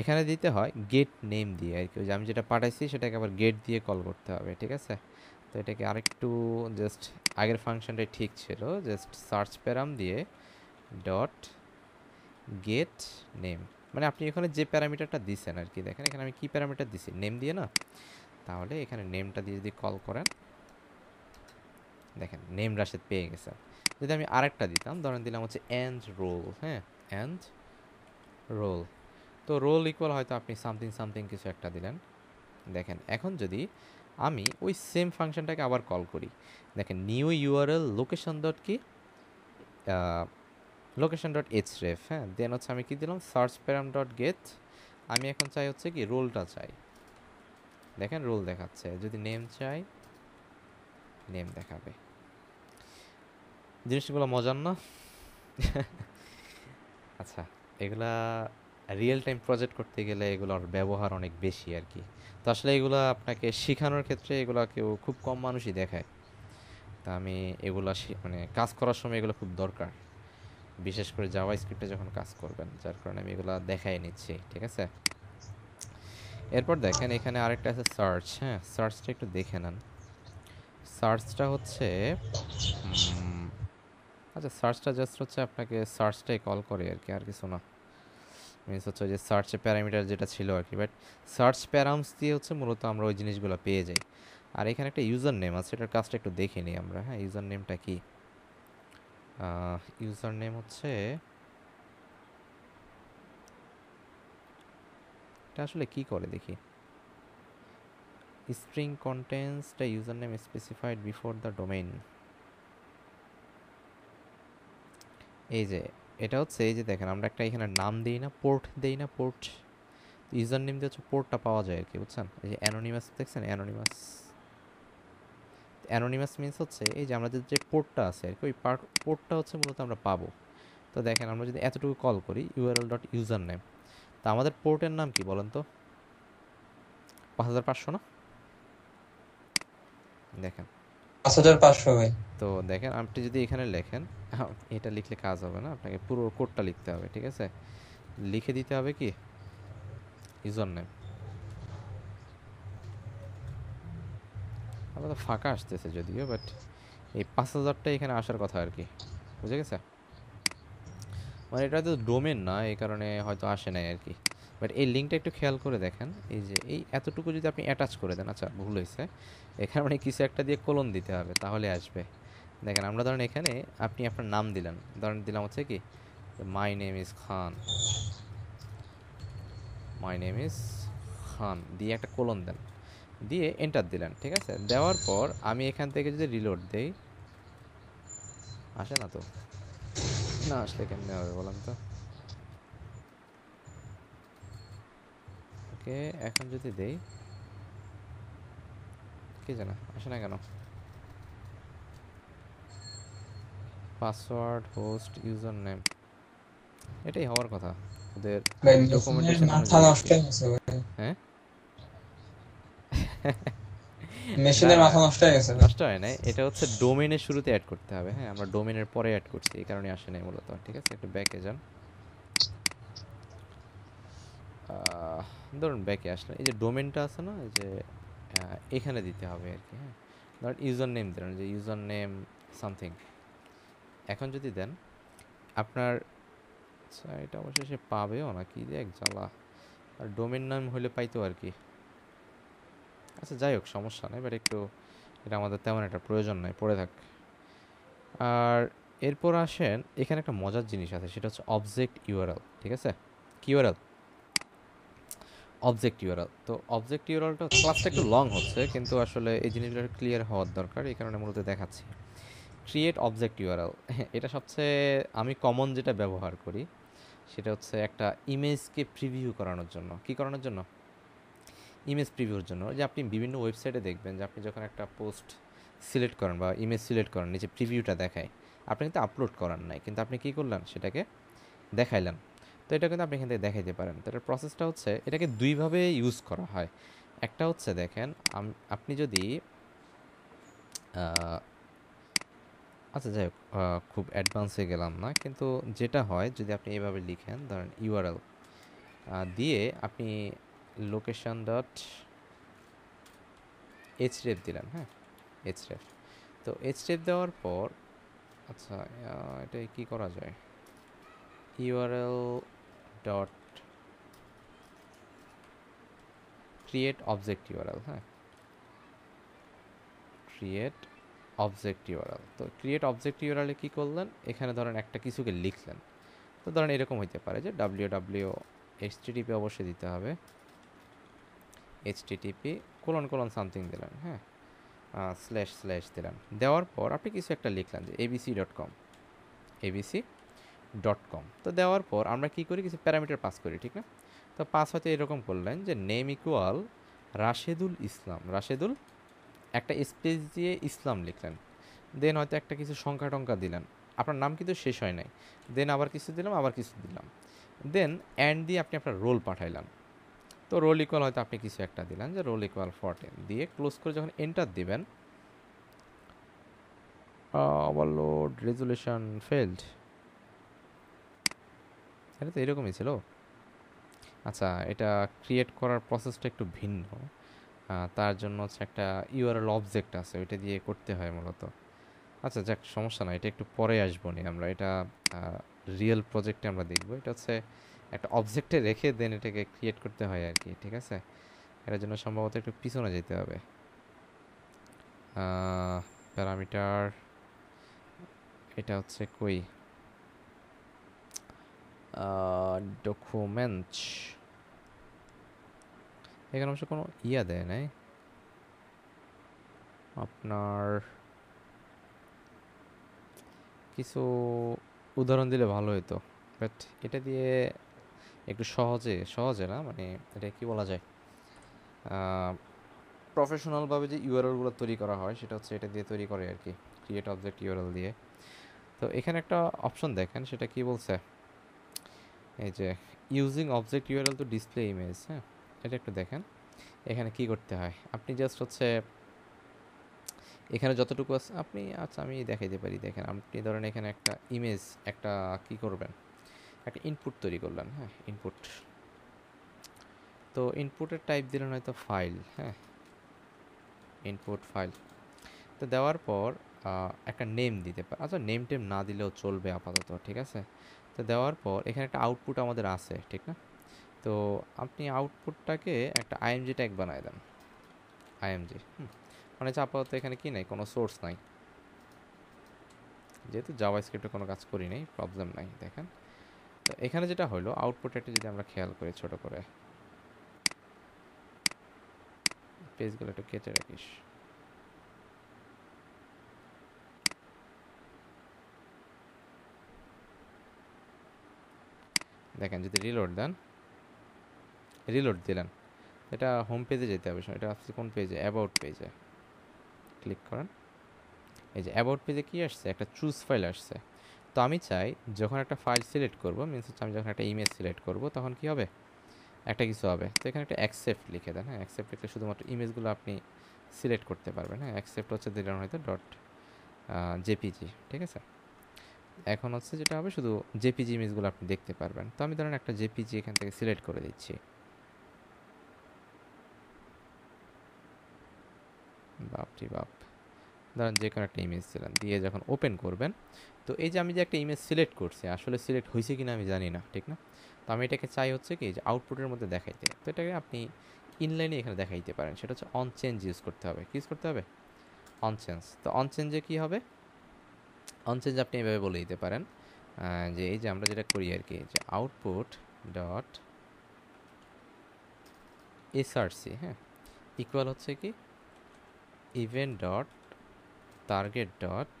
এখানে দিতে হয় গেট নেম দিয়ে আর কি। ওই যে আমি যেটা পাঠাইছি, সেটাকে আবার গেট দিয়ে কল করতে হবে, ঠিক আছে? তো এটাকে আরেকটু জাস্ট আগের ফাংশনটাই ঠিক ছিল জাস্ট সার্চ প্যারাম দিয়ে ডট গেট নেম মানে আপনি এখানে যে প্যারামিটারটা দিছেন আর কি, দেখেন এখানে আমি কি প্যারামিটার দিছি? নেম দিয়ে না? তাহলে এখানে নেমটা দিয়ে যদি কল করেন, দেখেন নেম রাশেদ পেয়ে গেছে। যদি আমি আরেকটা দিতাম, ধরেন দিলাম হচ্ছে অ্যান্ড রোল হ্যাঁ? অ্যান্ড রোল তো রোল ইকুয়াল হয়তো আপনি সামথিং সামথিং কিছু একটা দিলেন। দেখেন, এখন যদি আমি ওই সেম ফাংশনটাকে আবার কল করি, দেখেন নিউ ইউআরএল লোকেশন ডট কি? লোকেশন ডট এইচ রেফ হ্যাঁ? দেন হচ্ছে আমি কি দিলাম? সার্চ প্যারাম ডট গেট আমি এখন চাই হচ্ছে কি রোলটা চাই। দেখেন রোল দেখাচ্ছে, যদি নেম চাই নেম দেখাবে। জিনিসগুলো মজার না? আচ্ছা এগুলা রিয়েল টাইম প্রজেক্ট করতে গেলে এগুলোর ব্যবহার অনেক বেশি আর কি। তো আসলে এগুলো আপনাকে শেখানোর ক্ষেত্রে এগুলো কেউ খুব কম মানুষই দেখায়। তা আমি এগুলো মানে কাজ করার সময় এগুলো খুব দরকার। বিশেষ করে জাভা স্ক্রিপ্টে যখন কাজ করবেন, যার কারণে আমি এগুলো দেখাই নিচ্ছি, ঠিক আছে? এরপর দেখেন এখানে আরেকটা আছে সার্চ হ্যাঁ? সার্চটা একটু দেখে নেন। সার্চটা হচ্ছে আচ্ছা সার্চটা জাস্ট হচ্ছে আপনাকে সার্চটাই কল করে আর কি, আর কিছু না। মিনস হচ্ছে যে সার্চে প্যারামিটার যেটা ছিল আর কি বাট সার্চ প্যারামস দিয়ে হচ্ছে মূলত আমরা ওই জিনিসগুলো পেয়ে যাই। আর এখানে একটা ইউজার নেম আছে, এটার কাজটা একটু দেখে নিই আমরা হ্যাঁ? ইউজার নেমটা কি? ইউজার নেম হচ্ছে এটা আসলে কি করে দেখি? String contents the user name specified before the domain এই যে, এটা হচ্ছে এই যে দেখেন, আমরা একটা এখানে নাম দিই না পোর্ট দেই না পোর্ট ইউজার নেম দিয়ে হচ্ছে পোর্টটা পাওয়া যায় আর কি, বুঝছেন? এই যে অ্যানোনিমাস দেখছেন? অ্যানোনিমাস অ্যানোনিমাস মিনস হচ্ছে এই যে আমাদের যে পোর্টটা আছে আর কি, ওই পোর্টটা হচ্ছে মূলত আমরা পাবো। তো দেখেন, আমরা যদি এতটুকু কল করি ইউআরএল ডট ইউজার নেম তা আমাদের পোর্টের নাম কি বলেন তো? পাঁচ হাজার পাঁচশো না? দেখেন। পাঁচ হাজার পাঁচশো ভাই। তো দেখেন আপনি যদি এখানে লেখেন এটা লিখলে কাজ হবে না আপনাকে পুরো কোডটা লিখতে হবে ঠিক আছে? লিখে দিতে হবে কি? ইউজার নেম আমরা তো ফাঁকা আসতেছে যদিও বাট এই পাঁচ হাজারটা এখানে আসার কথা আর কি বুঝে গেছে? মানে এটা তো ডোমেন না, এই কারণে হয়তো আসে নাই আর কি বাট এই লিঙ্কটা একটু খেয়াল করে দেখেন, এই যে এই এতটুকু যদি আপনি অ্যাটাচ করে দেন আচ্ছা ভুল হয়েছে। এখানে মানে কিছু একটা দিয়ে কোলন দিতে হবে, তাহলে আসবে। দেখেন, আমরা ধরেন এখানে আপনি আপনার নাম দিলেন। ধরেন দিলাম হচ্ছে কি my name is Khan my name is Khan দিয়ে একটা কোলন দেন। দিয়ে এন্টার দিলেন, ঠিক আছে? দেওয়ার পর আমি এখান থেকে যদি রিলোড দেই, আসে না তো? না আসলে কেমনে হবে বলেন তো? ওকে এখন যদি দেই কে জানে আসে না কেন? পাসওয়ার্ড হোস্ট ইউজার নেম এটাই হওয়ার কথা। ওদের মেশিনের মাথা নষ্ট হয়ে গেছে। হ্যাঁ? মেশিনের মাথা নষ্ট হয়ে গেছে নষ্ট হয় নাই। এটা হচ্ছে ডোমেনের শুরুতে অ্যাড করতে হবে হ্যাঁ? আমরা ডোমেনের পরে অ্যাড করছি এই কারণে আসে নাই মূলত ঠিক আছে? একটু ব্যাকে যান। ধরুন ব্যাকে আসলে এই যে ডোমেনটা আছে না এই যে এখানে দিতে হবে আর কি হ্যাঁ? ধরুন ইউজার নেম দিলেন যে ইউজার নেম সামথিং এখন যদি দেন আপনার আচ্ছা এটা অবশ্যই সে পাবেও না কি এক জ্বালা। আর ডোমেন নাম হলে পাইতো আর কি। আচ্ছা যাই হোক সমস্যা নেই বাট একটু এটা আমাদের তেমন একটা প্রয়োজন নাই, পড়ে থাক। আর এরপর আসেন, এখানে একটা মজার জিনিস আছে, সেটা হচ্ছে অবজেক্ট ইউআরএল ঠিক আছে? কি ইউআরএল অবজেক্ট ইউআরএল তো অবজেক্ট ইউআরএলটা ক্লাসটা একটু লং হচ্ছে, কিন্তু আসলে এই জিনিসগুলো ক্লিয়ার হওয়ার দরকার, এই কারণে মূলত দেখাচ্ছি। ক্রিয়েট অবজেক্ট ইউআরএল এটা সবচেয়ে, আমি কমন যেটা ব্যবহার করি, সেটা হচ্ছে একটা ইমেজকে প্রিভিউ করানোর জন্য। কি করানোর জন্য? ইমেজ প্রিভিউর জন্য যে আপনি বিভিন্ন ওয়েবসাইটে দেখবেন যে আপনি যখন একটা পোস্ট সিলেক্ট করেন বা ইমেজ সিলেক্ট করেন, নিচে প্রিভিউটা দেখায়, আপনি কিন্তু আপলোড করার নাই। কিন্তু আপনি কী করলেন? সেটাকে দেখাইলেন। তো এটা কিন্তু আপনি এখান থেকে দেখাইতে পারেন। তো এটার প্রসেসটা হচ্ছে, এটাকে দুইভাবে ইউজ করা হয়। একটা হচ্ছে দেখেন আপনি যদি আচ্ছা যাই হোক খুব অ্যাডভান্সে গেলাম না। কিন্তু যেটা হয়, যদি আপনি এভাবে লিখেন, ধরেন ইউআরএল দিয়ে আপনি লোকেশন ডট এইচ রেফ দিলেন হ্যাঁ? এইচ রেফ তো এইচ রেফ দেওয়ার পর আচ্ছা এটা কি করা যায়? URL dot create object URL হ্যাঁ? ক্রিয়েট অবজেক্ট ইউআরএল তো ক্রিয়েট অবজেক্ট ইউআরএলে কী করলেন? এখানে ধরেন একটা কিছুকে লিখলেন। তো ধরেন এরকম হইতে পারে যে ডাব্লিউ ডাব্লিউ এইচটিটিপি অবশ্যই দিতে হবে। এইচটিটিপি কোলন কোলন সামথিং দিলেন হ্যাঁ? স্ল্যাশ স্ল্যাশ দিলেন। দেওয়ার পর আপনি কিছু একটা লিখলেন যে ABC dot com ABC dot com তো দেওয়ার পর আমরা কী করি? কিছু প্যারামিটার পাস করি, ঠিক না? তো পাস হয়তো এরকম করলেন যে নেম ইকুয়াল রাশেদুল ইসলাম। রাশেদুল, একটা স্পেস দিয়ে ইসলাম লিখলেন। দেন হয়তো একটা কিছু সংখ্যা টঙ্কা দিলেন। আপনার নাম কিন্তু শেষ হয় নাই। দেন আবার কিছু দিলাম, আবার কিছু দিলাম। দেন অ্যান্ড দিয়ে আপনি আপনার রোল পাঠাইলাম তো রোল ইকুয়াল হয়তো আপনি কিছু একটা দিলেন যে রোল ইকুয়াল ফরটিন দিয়ে ক্লোজ করে যখন এন্টার দিবেন ওভারলোড রেজুলেশন ফেল্ড এটা তো এরকমই ছিল। আচ্ছা এটা ক্রিয়েট করার প্রসেসটা একটু ভিন্ন। তার জন্য হচ্ছে একটা ইউআরএল অবজেক্ট আছে, ওইটা দিয়ে করতে হয় মূলত। আচ্ছা যাক, সমস্যা না এটা একটু পরে আসব নি আমরা। এটা রিয়েল প্রজেক্টে আমরা দেখব। এটা হচ্ছে একটা অবজেক্টে রেখে দেন এটাকে ক্রিয়েট করতে হয় আর কি, ঠিক আছে? এটার জন্য সম্ভবত একটু পিছনে যেতে হবে। প্যারামিটার এটা হচ্ছে কই? ডকুমেন্ট এখানে অবশ্য কোনো ইয়া দেয় নাই। আপনার কিছু উদাহরণ দিলে ভালো হতো বাট এটা দিয়ে একটু সহজে সহজে না মানে এটা কি বলা যায়? প্রফেশনালভাবে যে ইউআরএলগুলো তৈরি করা হয়, সেটা হচ্ছে এটা দিয়ে তৈরি করে আর কি ক্রিয়েট অবজেক্ট ইউআরএল দিয়ে। তো এখানে একটা অপশন দেখেন, সেটা কি বলছে? এই যে using object URL to display image হ্যাঁ? এটা একটু দেখেন, এখানে কি করতে হয়? আপনি জাস্ট হচ্ছে, এখানে যতটুকু আছে, আপনি আচ্ছা আমি দেখাইতে পারি, দেখেন, আপনি ধরেন এখানে একটা ইমেজ একটা কি করবেন? একটা ইনপুট তৈরি করলেন হ্যাঁ ইনপুট তো ইনপুটের টাইপ দিলেন হয়তো ফাইল হ্যাঁ ইনপুট ফাইল তো দেওয়ার পর একটা নেম দিতে পারে আচ্ছা নেম টেম না দিলেও চলবে আপাতত, ঠিক আছে? তো দেওয়ার পর, এখানে একটা আউটপুট আমাদের আছে, ঠিক না? তো আপনি আউটপুটটাকে একটা আইএমজি ট্যাগ বানায় দেন আইএমজি হুম মানে আপাতত এখানে কি নাই, কোনো সোর্স নাই। যেহেতু জাভা স্ক্রিপ্টে কোনো কাজ করি নাই প্রবলেম নাই, দেখেন। তো এখানে যেটা হলো আউটপুটটা যদি আমরা খেয়াল করি ছোট করে। পেজগুলো একটু কেটে রাখিস। দেখেন, যদি রিলোড দেন রিলোড দিলেন এটা হোম পেজে যেতে হবে। এটা আসছে কোন পেজে অ্যাবাউট পেজে ক্লিক করেন। এই যে অ্যাবাউট পেজে কি আসছে? একটা চুজ ফাইল আসছে। তো আমি চাই যখন একটা ফাইল সিলেক্ট করব মিনস হচ্ছে আমি যখন একটা ইমেজ সিলেক্ট করব, তখন কি হবে? একটা কিছু হবে। তো এখানে একটা অ্যাকসেপ্ট লিখে দেন হ্যাঁ? অ্যাকসেপ্ট লিখলে শুধুমাত্র ইমেজগুলো আপনি সিলেক্ট করতে পারবেন হ্যাঁ? অ্যাকসেপ্ট হচ্ছে দিলেন হয়তো ডট জেপিজি ঠিক আছে? এখন হচ্ছে যেটা হবে, শুধু জেপিজি ইমেজগুলো আপনি দেখতে পারবেন। তো আমি ধরেন একটা জেপিজি এখান থেকে সিলেক্ট করে দিচ্ছি। বাপটি বাপ। ধরেন যে কোনো একটা ইমেজ ছিলেন দিয়ে যখন ওপেন করবেন, তো এই যে আমি যে একটা ইমেজ সিলেক্ট করছি, আসলে সিলেক্ট হয়েছে কি না আমি জানি না, ঠিক না? তো আমি এটাকে চাই হচ্ছে কি, যে আউটপুটের মধ্যে দেখাইতে। তো এটাকে আপনি ইনলাইনে এখানে দেখাইতে পারেন। সেটা হচ্ছে অন চেঞ্জ ইউজ করতে হবে। কি ইউজ করতে হবে? অন চেঞ্জ তো অন চেঞ্জে কী হবে? অন চেঞ্জ আপনি এভাবে বলে দিতে পারেন যে এই যে আমরা যেটা করি আর কি, যে আউটপুট ডট এসআরসি হ্যাঁ? ইকুয়াল হচ্ছে কি event dot target dot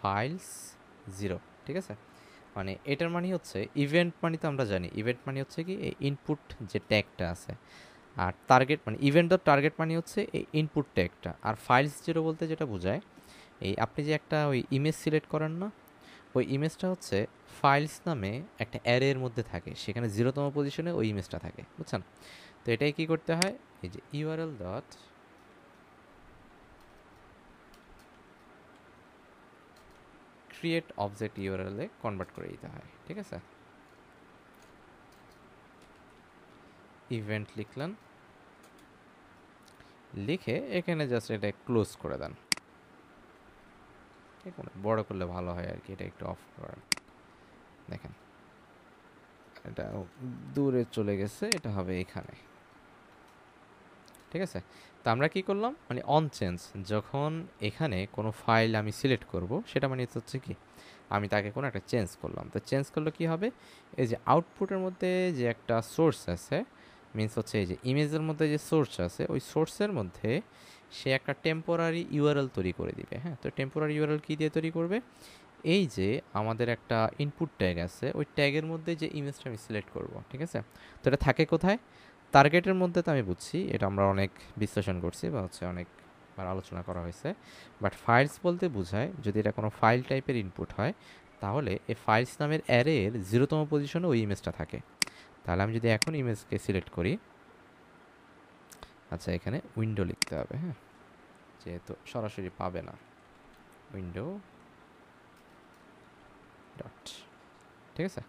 files zero ঠিক আছে? মানে এটার মানে হচ্ছে ইভেন্ট মানে তো আমরা জানি ইভেন্ট মানে হচ্ছে কি এই ইনপুট যে ট্যাগটা আছে। আর টার্গেট মানে ইভেন্ট ডট টার্গেট মানে হচ্ছে এই ইনপুট ট্যাগটা আর ফাইলস জিরো বলতে যেটা বোঝায়, এই আপনি যে একটা ওই ইমেজ সিলেক্ট করেন না, ওই ইমেজটা হচ্ছে ফাইলস নামে একটা অ্যারের মধ্যে থাকে। সেখানে জিরোতম পজিশনে ওই ইমেজটা থাকে, বুঝছেন? তো এটাই কি করতে হয়? এই যে ইউআরএল ডট ক্রিয়েট অবজেক্ট ইউআরএলে কনভার্ট করে দিতে হয়, ঠিক আছে? ইভেন্ট লিখলেন। লিখে এখানে জাস্ট এটা ক্লোজ করে দেন। ঠিক বড় করলে ভালো হয় আর কি, এটা একটু অফ করেন দেখেন। এটা দূরে চলে গেছে, এটা হবে এখানে। ঠিক আছে? তো আমরা কি করলাম? মানে অন চেঞ্জ যখন এখানে কোনো ফাইল আমি সিলেক্ট করব, সেটা মানে হচ্ছে কি? আমি তাকে কোনো একটা চেঞ্জ করলাম। তো চেঞ্জ করলে কি হবে? এই যে আউটপুটের মধ্যে যে একটা সোর্স আছে মিনস হচ্ছে এই যে ইমেজের মধ্যে যে সোর্স আছে, ওই সোর্সের মধ্যে সে একটা টেম্পোরারি ইউআরএল তৈরি করে দিবে। হ্যাঁ তো টেম্পোরারি ইউআরএল কী দিয়ে তৈরি করবে? এই যে আমাদের একটা ইনপুট ট্যাগ আছে, ওই ট্যাগের মধ্যে যে ইমেজটা আমি সিলেক্ট করব, ঠিক আছে? তো এটা থাকে কোথায়? টার্গেটের মধ্যে তো আমি বুঝছি, এটা আমরা অনেক বিশ্লেষণ করছি বা হচ্ছে অনেকবার আলোচনা করা হয়েছে। বাট ফাইলস বলতে বোঝায়, যদি এটা কোনো ফাইল টাইপের ইনপুট হয়, তাহলে এই ফাইলস নামের অ্যারের জিরোতম পজিশনে ওই ইমেজটা থাকে। তাহলে আমি যদি এখন ইমেজকে সিলেক্ট করি আচ্ছা এখানে উইন্ডো লিখতে হবে হ্যাঁ? যেহেতু সরাসরি পাবে না। উইন্ডো ডট ঠিক আছে?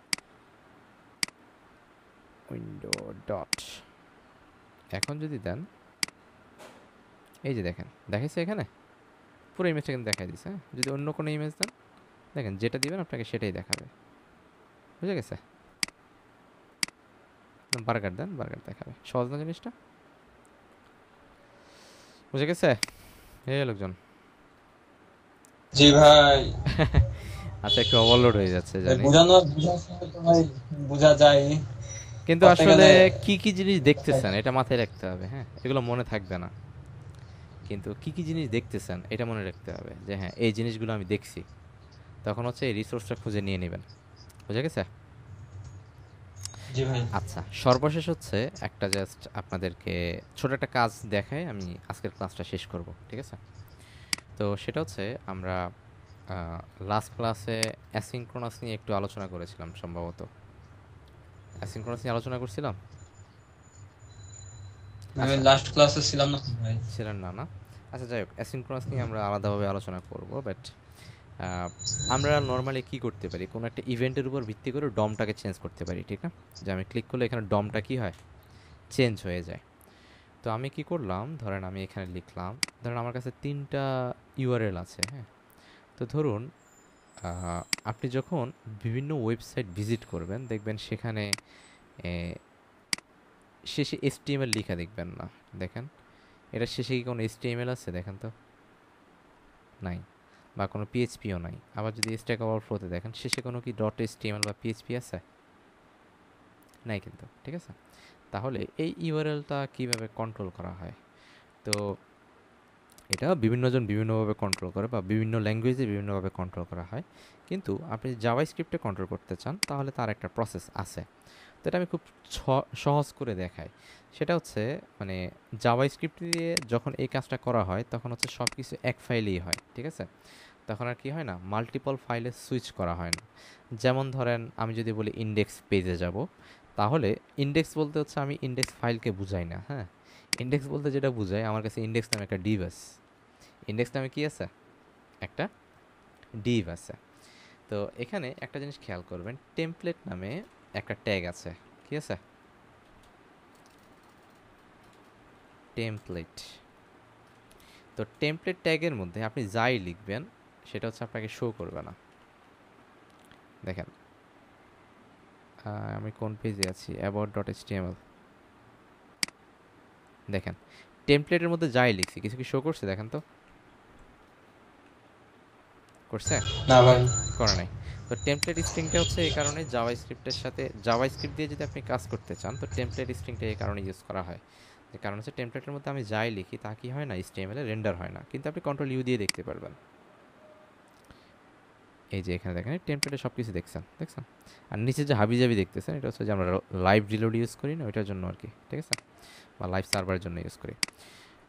উইন্ডো ডট এখন যদি দেন এই যে দেখেন দেখাইছে এখানে? পুরো ইমেজটা কিন্তু দেখাই দিছে হ্যাঁ? যদি অন্য কোনো ইমেজ দেন দেখেন যেটা দিবেন আপনাকে সেটাই দেখাবে। বুঝে গেছে? বার্গার দেন বার্গার দেখাবে। সহজ না জিনিসটা? বুঝে গেছে? এই লোকজন জি ভাই। আচ্ছা একটু ওভারলোড হয়ে যাচ্ছে জানি। বোঝানো বোঝা যায়। কিন্তু আসলে কি কি জিনিস দেখতেছেন এটা মাথায় রাখতে হবে হ্যাঁ? এগুলো মনে থাকবে না। কিন্তু কি কি জিনিস দেখতেছেন এটা মনে রাখতে হবে যে হ্যাঁ এই জিনিসগুলো আমি দেখছি। তখন হচ্ছে এই রিসোর্সটা খুঁজে নিয়ে নেবেন। বুঝে গেছে? আচ্ছা সর্বশেষ হচ্ছে একটা জাস্ট আপনাদেরকে ছোট একটা কাজ দেখায় আমি আজকের ক্লাসটা শেষ করব ঠিক আছে? তো সেটা হচ্ছে আমরা লাস্ট ক্লাসে অ্যাসিনক্রোনাস নিয়ে একটু আলোচনা করেছিলাম সম্ভবত। অ্যাসিনক্রোনাস নিয়ে আলোচনা করছিলাম? আমি লাস্ট ক্লাসে ছিলাম না ভাই। ছিলেন না না? আচ্ছা যাই হোক অ্যাসিনক্রোনাস নিয়ে আমরা আলাদাভাবে আলোচনা করব বাট আমরা নর্মালি কি করতে পারি? কোনো একটা ইভেন্টের উপর ভিত্তি করে ডমটাকে চেঞ্জ করতে পারি ঠিক না? যে আমি ক্লিক করলে এখানে ডমটা কি হয়? চেঞ্জ হয়ে যায়। তো আমি কি করলাম? ধরেন আমি এখানে লিখলাম। ধরেন আমার কাছে তিনটা ইউআরএল আছে হ্যাঁ? তো ধরুন আপনি যখন বিভিন্ন ওয়েবসাইট ভিজিট করবেন, দেখবেন সেখানে শেষে এসটিএমএল লেখা দেখবেন না। দেখেন? এটা শেষে কি কোনো এসটিএমএল আছে? দেখেন তো। নাই। বা কোনো পিএইচপিও নাই। আবার যদি স্ট্যাক ওভারফ্লোতে দেখেন, শেষে কোনো কি ডট এসটিএমএল বা পিএইচপি আছে? নাই কিন্তু, ঠিক আছে? তাহলে এই ইউআরএলটা কীভাবে কন্ট্রোল করা হয়? তো এটা বিভিন্নজন বিভিন্নভাবে কন্ট্রোল করে বা বিভিন্ন ল্যাঙ্গুয়েজে বিভিন্নভাবে কন্ট্রোল করা হয়। কিন্তু আপনি জাভাই স্ক্রিপ্টে কন্ট্রোল করতে চান, তাহলে তার একটা প্রসেস আছে। তো এটা আমি খুব সহজ করে দেখাই। সেটা হচ্ছে মানে জাভাই স্ক্রিপ্ট দিয়ে যখন এই কাজটা করা হয়, তখন হচ্ছে সব কিছু এক ফাইলেই হয়, ঠিক আছে? তখন আর কি হয় না মাল্টিপল ফাইলে সুইচ করা হয় না। যেমন ধরেন, আমি যদি বলি ইন্ডেক্স পেজে যাব, তাহলে ইন্ডেক্স বলতে হচ্ছে আমি ইন্ডেক্স ফাইলকে বুঝাই না হ্যাঁ? ইন্ডেক্স বলতে যেটা বুঝাই, আমার কাছে ইন্ডেক্স নামে একটা ডিভ আছে ইন্ডেক্স নামে কি আছে? একটা ডিভ আছে। তো এখানে একটা জিনিস খেয়াল করবেন টেমপ্লেট নামে একটা ট্যাগ আছে কি আছে? টেমপ্লেট তো টেমপ্লেট ট্যাগের মধ্যে আপনি যাই লিখবেন, সেটা হচ্ছে আপনাকে শো করবে না। দেখেন আমি কোন পেজে আছি? অ্যাবাউট ডট এস দেখেন টেমপ্লেটের মধ্যে যাই লিখছি, কিছু কি শো করছে? দেখেন তো। করছে? না ভাই। করে নাই। তো টেমপ্লেট স্ট্রিংটা হচ্ছে এই কারণে জাভা স্ক্রিপ্টের সাথে জাভা স্ক্রিপ্ট দিয়ে যদি আপনি কাজ করতে চান তো টেমপ্লেট স্ট্রিংটা এই কারণে ইউজ করা হয়। যে কারণ হচ্ছে টেমপ্লেটের মধ্যে আমি যাই লিখি তা কি হয় না? স্টেমেলে রেন্ডার হয় না। কিন্তু আপনি কন্ট্রোল ইউ দিয়ে দেখতে পারবেন। এই যে এখানে দেখেন টেমপ্লেটে সব কিছু দেখছেন দেখছেন? আর নিচে যে হাবি জাবি দেখতেছেন এটা হচ্ছে যে আমরা লাইভ রিলোড ইউজ করি না ওইটার জন্য আর কি ঠিক আছে? বা লাইভ সার্ভারের জন্য ইউজ করি।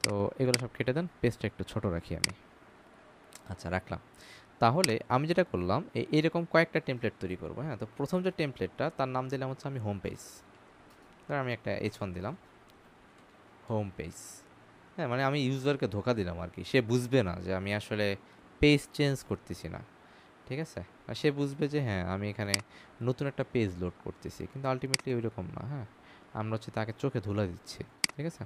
তো এগুলো সব কেটে দেন পেজটা একটু ছোট রাখি আমি। আচ্ছা রাখলাম। তাহলে আমি যেটা করলাম এই এরকম কয়েকটা টেমপ্লেট তৈরি করব হ্যাঁ? তো প্রথম যে টেমপ্লেটটা তার নাম দিলাম হচ্ছে আমি হোম পেজ ধর আমি একটা এইচ ওয়ান দিলাম হোম পেজ হ্যাঁ মানে আমি ইউজারকে ধোকা দিলাম আর কি। সে বুঝবে না যে আমি আসলে পেজ চেঞ্জ করতেছি না, ঠিক আছে? আর সে বুঝবে যে হ্যাঁ আমি এখানে নতুন একটা পেজ লোড করতেছি, কিন্তু আলটিমেটলি ওই রকম না হ্যাঁ? আমরা হচ্ছে তাকে চোখে ধুলা দিচ্ছি, ঠিক আছে?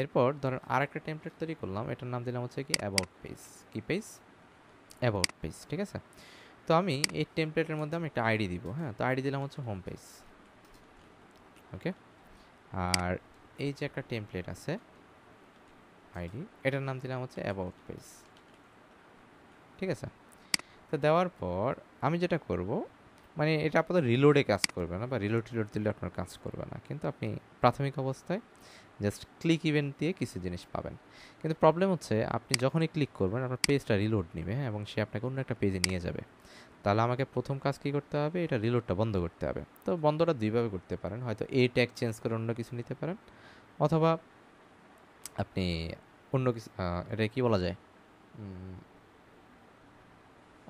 এরপর ধরেন আর একটা টেমপ্লেট তৈরি করলাম, এটার নাম দিলাম হচ্ছে কি? অ্যাবাউট পেজ কি পেজ অ্যাবাউট পেজ ঠিক আছে? তো আমি এই টেমপ্লেটের মধ্যে আমি একটা আইডি দিব হ্যাঁ? তো আইডি দিলাম হচ্ছে হোম পেজ ওকে আর এই যে একটা টেমপ্লেট আছে আইডি এটার নাম দিলাম হচ্ছে অ্যাবাউট পেজ ঠিক আছে? তো দেওয়ার পর আমি যেটা করব মানে এটা আপাতত রিলোডে কাজ করবে না, বা রিলোড টিলোড দিলে আপনার কাজ করবে না, কিন্তু আপনি প্রাথমিক অবস্থায় জাস্ট ক্লিক ইভেন্ট দিয়ে কিছু জিনিস পাবেন। কিন্তু প্রবলেম হচ্ছে আপনি যখনই ক্লিক করবেন, আপনার পেজটা রিলোড নেবে হ্যাঁ এবং সে আপনাকে অন্য একটা পেজে নিয়ে যাবে। তাহলে আমাকে প্রথম কাজ কী করতে হবে? এটা রিলোডটা বন্ধ করতে হবে। তো বন্ধটা দুইভাবে করতে পারেন। হয়তো এ ট্যাগ চেঞ্জ করে অন্য কিছু নিতে পারেন, অথবা আপনি অন্য কিছু এটা কি বলা যায়?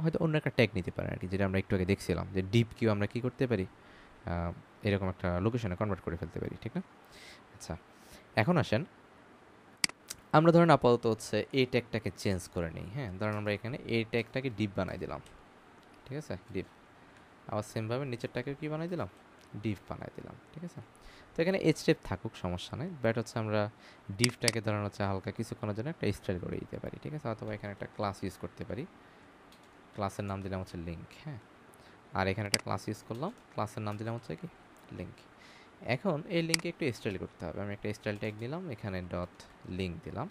হয়তো অন্য একটা ট্যাগ নিতে পারেন আর কি, যেটা আমরা একটু আগে দেখছিলাম, যে ডিপ কিউ আমরা কী করতে পারি? এরকম একটা লোকেশনে কনভার্ট করে ফেলতে পারি, ঠিক না? আচ্ছা। এখন আসেন। আমরা ধরেন আপাতত হচ্ছে এই ট্যাগটাকে চেঞ্জ করে নিই হ্যাঁ? ধরেন আমরা এখানে এই ট্যাগটাকে ডিপ বানাই দিলাম। ঠিক আছে? ডিপ আবার সেমভাবে নিচেরটাকে কী বানাই দিলাম? ডিপ বানাই দিলাম। ঠিক আছে? তো এখানে এইচ স্টেপ থাকুক, সমস্যা নেই। ব্যাট হচ্ছে আমরা ডিপটাকে ধরেন হচ্ছে হালকা কিছুক্ষণের জন্য একটা স্টাইল করে দিতে পারি। ঠিক আছে? অথবা এখানে একটা ক্লাস ইউজ করতে পারি। ক্লাসের নাম দিলাম হচ্ছে লিঙ্ক হ্যাঁ? আর এখানে একটা ক্লাস ইউজ করলাম। ক্লাসের নাম দিলাম হচ্ছে কি? লিঙ্ক এখন এই লিঙ্কে একটু স্টাইল করতে হবে। আমি একটা স্টাইল ট্যাগ নিলাম, এখানে ডট লিঙ্ক দিলাম।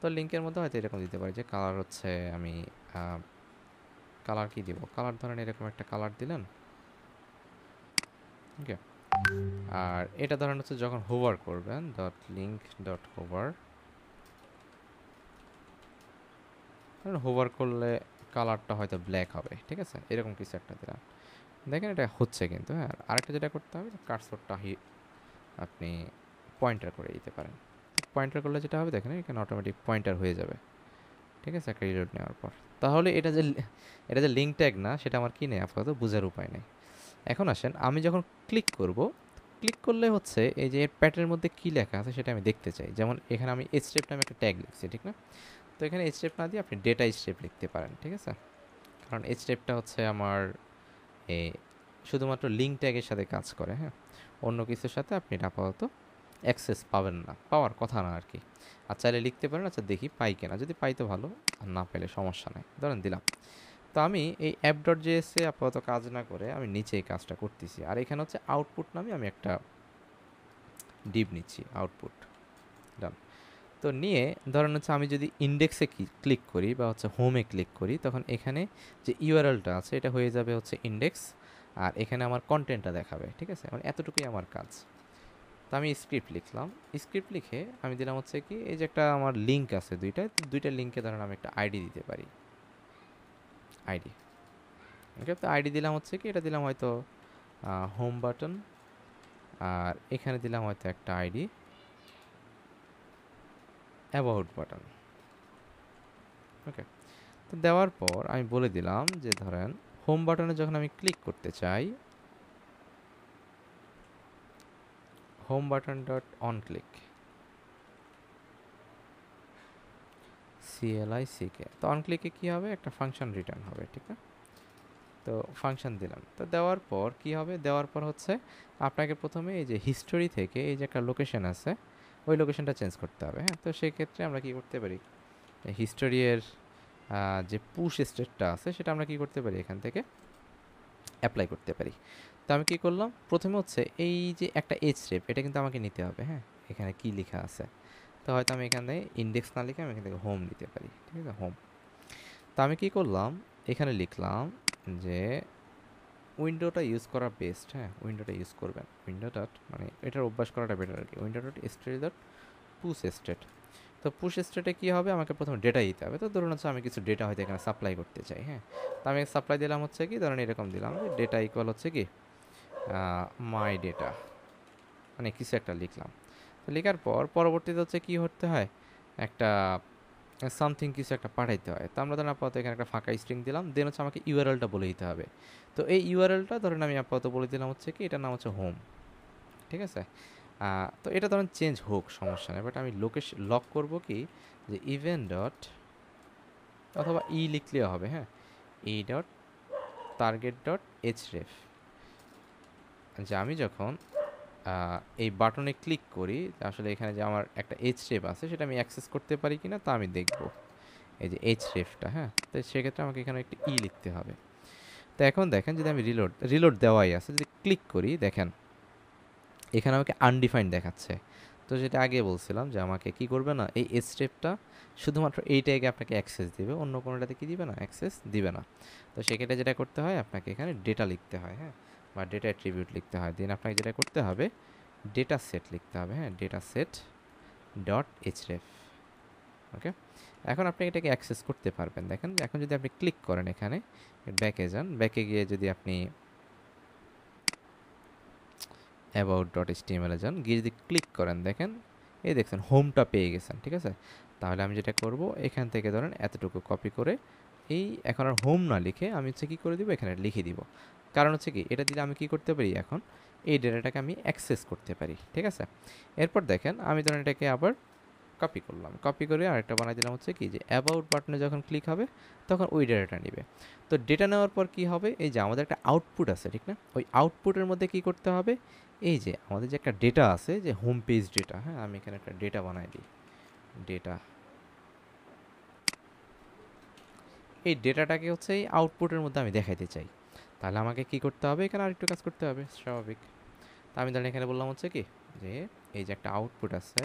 তো লিঙ্কের মধ্যে হয়তো এরকম দিতে পারি যে কালার হচ্ছে আমি কালার কি দিব? কালার ধরেন এরকম একটা কালার দিলেন। ওকে আর এটা ধরেন হচ্ছে যখন হোভার করবেন dot link dot hover hover করলে কালারটা হয়তো ব্ল্যাক হবে, ঠিক আছে? এরকম কিছু একটা দিলাম দেখেন এটা হচ্ছে কিন্তু হ্যাঁ। আরেকটা যেটা করতে হবে কার্সরটা আপনি পয়েন্টার করে দিতে পারেন। পয়েন্টার করলে যেটা হবে দেখেন, এখানে অটোমেটিক পয়েন্টার হয়ে যাবে। ঠিক আছে? একটা রিলোড নেওয়ার পর। তাহলে এটা যে এটা যে লিঙ্ক ট্যাগ না, সেটা আমার কী নেই? আপাতত বোঝার উপায় নেই। এখন আসেন, আমি যখন ক্লিক করব ক্লিক করলে হচ্ছে এই যে এর প্যাটের মধ্যে কী লেখা আছে সেটা আমি দেখতে চাই। যেমন এখানে আমি স্টেপ নামে একটা ট্যাগ লিখছি, ঠিক না? তো এখানে স্টেপ না দিয়ে আপনি ডেটা স্টেপ লিখতে পারেন, ঠিক আছে? কারণ স্টেপটা হচ্ছে আমার শুধুমাত্র লিঙ্ক ট্যাগের সাথে কাজ করে হ্যাঁ? অন্য কিছুর সাথে আপনি আপাতত অ্যাক্সেস পাবেন না, পাওয়ার কথা না আর কি আর চাইলে লিখতে পারেন আচ্ছা দেখি পাই কেনা। যদি পাই তো ভালো, আর না পেলে সমস্যা নেই। ধরেন দিলাম। তো আমি এই অ্যাপ ডট জেএসে আপাতত কাজ না করে আমি নিচে এই কাজটা করতেছি। আর এখানে হচ্ছে আউটপুট নামে আমি একটা ডিপ নিচ্ছি আউটপুট ডান তো নিয়ে ধরেন হচ্ছে আমি যদি ইন্ডেক্সে ক্লিক করি বা হচ্ছে হোমে ক্লিক করি, তখন এখানে যে ইউআরএলটা আছে, এটা হয়ে যাবে হচ্ছে ইন্ডেক্স আর এখানে আমার কন্টেন্টটা দেখাবে, ঠিক আছে? মানে এতটুকুই আমার কাজ। তো আমি স্ক্রিপ্ট লিখলাম। স্ক্রিপ্ট লিখে আমি দিলাম হচ্ছে কি, এই যে একটা আমার লিঙ্ক আছে দুইটা দুইটা লিঙ্কে ধরেন আমি একটা আইডি দিতে পারি। আইডি ওকে তো আইডি দিলাম হচ্ছে কি, এটা দিলাম হয়তো হোম বাটন আর এখানে দিলাম হয়তো একটা আইডি অ্যাবাউট বাটন। ওকে, তো দেওয়ার পর আমি বলে দিলাম যে ধরেন হোম বাটনে যখন আমি ক্লিক করতে চাই home button dot on click C L I C K তো অন ক্লিকে কী হবে? একটা ফাংশন রিটার্ন হবে, ঠিক আছে? তো ফাংশন দিলাম। তো দেওয়ার পর কি হবে? দেওয়ার পর হচ্ছে, আপনাকে প্রথমে এই যে হিস্টোরি থেকে এই যে একটা লোকেশন আছে ওই লোকেশনটা চেঞ্জ করতে হবে হ্যাঁ? তো সেই ক্ষেত্রে আমরা কি করতে পারি? হিস্টোরিয়ের যে পুশ স্টেটটা আছে, সেটা আমরা কি করতে পারি এখান থেকে? অ্যাপ্লাই করতে পারি। তো আমি কি করলাম? প্রথমে হচ্ছে এই যে একটা এজ স্টেপ এটা কিন্তু আমাকে নিতে হবে হ্যাঁ? এখানে কি লেখা আছে? তো হয়তো আমি এখানে ইন্ডেক্স না লিখে আমি এখান থেকে হোম নিতে পারি, ঠিক আছে? হোম তো আমি কি করলাম? এখানে লিখলাম যে উইন্ডোটা ইউজ করা বেস্ট হ্যাঁ? উইন্ডোটা ইউজ করবেন। উইন্ডো ডট মানে এটার অভ্যাস করাটা বেটার আর কি। Window dot state dot push state তো পুশ স্টেটে কী হবে? আমাকে প্রথমে ডেটা দিতে হবে। তো ধরুন হচ্ছে আমি কিছু ডেটা হয়তো এখানে সাপ্লাই করতে চাই হ্যাঁ? তো আমি সাপ্লাই দিলাম হচ্ছে কি? ধরুন এরকম দিলাম ডেটা ইকুয়াল হচ্ছে কি? মাই ডেটা মানে কিছু একটা লিখলাম। তো লেখার পর পরবর্তীতে হচ্ছে কি করতে হয়? একটা সামথিং কিছু একটা পাঠাইতে হয়। তো আমরা ধরেন আপাতত এখানে একটা ফাঁকা স্ট্রিং দিলাম। দেন হচ্ছে আমাকে ইউআরএলটা বলে দিতে হবে। তো এই ইউআরএলটা ধরেন আমি আপাতত বলে দিলাম হচ্ছে কি, এটার নাম হচ্ছে হোম ঠিক আছে? তো এটা ধরেন চেঞ্জ হোক, সমস্যা নেই। বাট আমি লোকেশন লক করব কি? যে ইভেন ডট অথবা ই লিখলেও হবে হ্যাঁ? E dot target dot href যে আমি যখন এই বাটনে ক্লিক করি আসলে এখানে যে আমার একটা এইচ রেফ আছে, সেটা আমি অ্যাক্সেস করতে পারি কি না তা আমি দেখব। এই যে এইচ রেফটা হ্যাঁ? তো সেক্ষেত্রে আমাকে এখানে একটি ই লিখতে হবে। তো এখন দেখেন যদি আমি রিলোড রিলোড দেওয়াই আছে, যদি ক্লিক করি, দেখেন, এখানে আমাকে আনডিফাইন্ড দেখাচ্ছে। তো যেটা আগে বলছিলাম যে আমাকে কি করবে না, এই স্টেপটা শুধুমাত্র এইটাকে আপনাকে অ্যাক্সেস দিবে, অন্য কোনোটাতে কি দিবে না অ্যাক্সেস দিবে না। তো সেক্ষেত্রে যেটা করতে হয়, আপনাকে এখানে ডেটা লিখতে হয় হ্যাঁ? বা ডেটা অ্যাট্রিবিউট লিখতে হয়। দেন আপনাকে যেটা করতে হবে ডেটা সেট লিখতে হবে হ্যাঁ? Data set dot href okay এখন আপনি এটাকে অ্যাক্সেস করতে পারবেন। দেখেন, এখন যদি আপনি ক্লিক করেন এখানে ব্যাকে যান ব্যাকে গিয়ে যদি আপনি অ্যাবাউট ডট এস টিএমএলে যান, গিয়ে যদি ক্লিক করেন, দেখেন, এই দেখছেন হোমটা পেয়ে গেছেন, ঠিক আছে? তাহলে আমি যেটা করব, এখান থেকে ধরেন, এতটুকু কপি করে এই এখন আর হোম না লিখে আমি হচ্ছে কী করে দিব? এখানে লিখে দিব। কারণ হচ্ছে কি, এটা দিলে আমি কি করতে পারি এখন? এই ডেটাটাকে আমি অ্যাক্সেস করতে পারি, ঠিক আছে? এরপর দেখেন, আমি ধরেন এটাকে আবার কপি করলাম। কপি করে আরেকটা বানাই দিলাম হচ্ছে কি, যে অ্যাবাউট বাটনে যখন ক্লিক হবে, তখন ওই ডেটাটা নেবে। তো ডেটা নেওয়ার পর কি হবে? এই যে আমাদের একটা আউটপুট আছে, ঠিক না? ওই আউটপুটের মধ্যে কি করতে হবে? এই যে আমাদের যে একটা ডেটা আছে, যে হোম পেজ ডেটা হ্যাঁ? আমি এখানে একটা ডেটা বানাই দিই। ডেটা এই ডেটাটাকে হচ্ছে এই আউটপুটের মধ্যে আমি দেখাইতে চাই। তাহলে আমাকে কি করতে হবে? এখানে আরেকটু কাজ করতে হবে, স্বাভাবিক। তা আমি ধরেন এখানে বললাম হচ্ছে কি যে, এই যে একটা আউটপুট আছে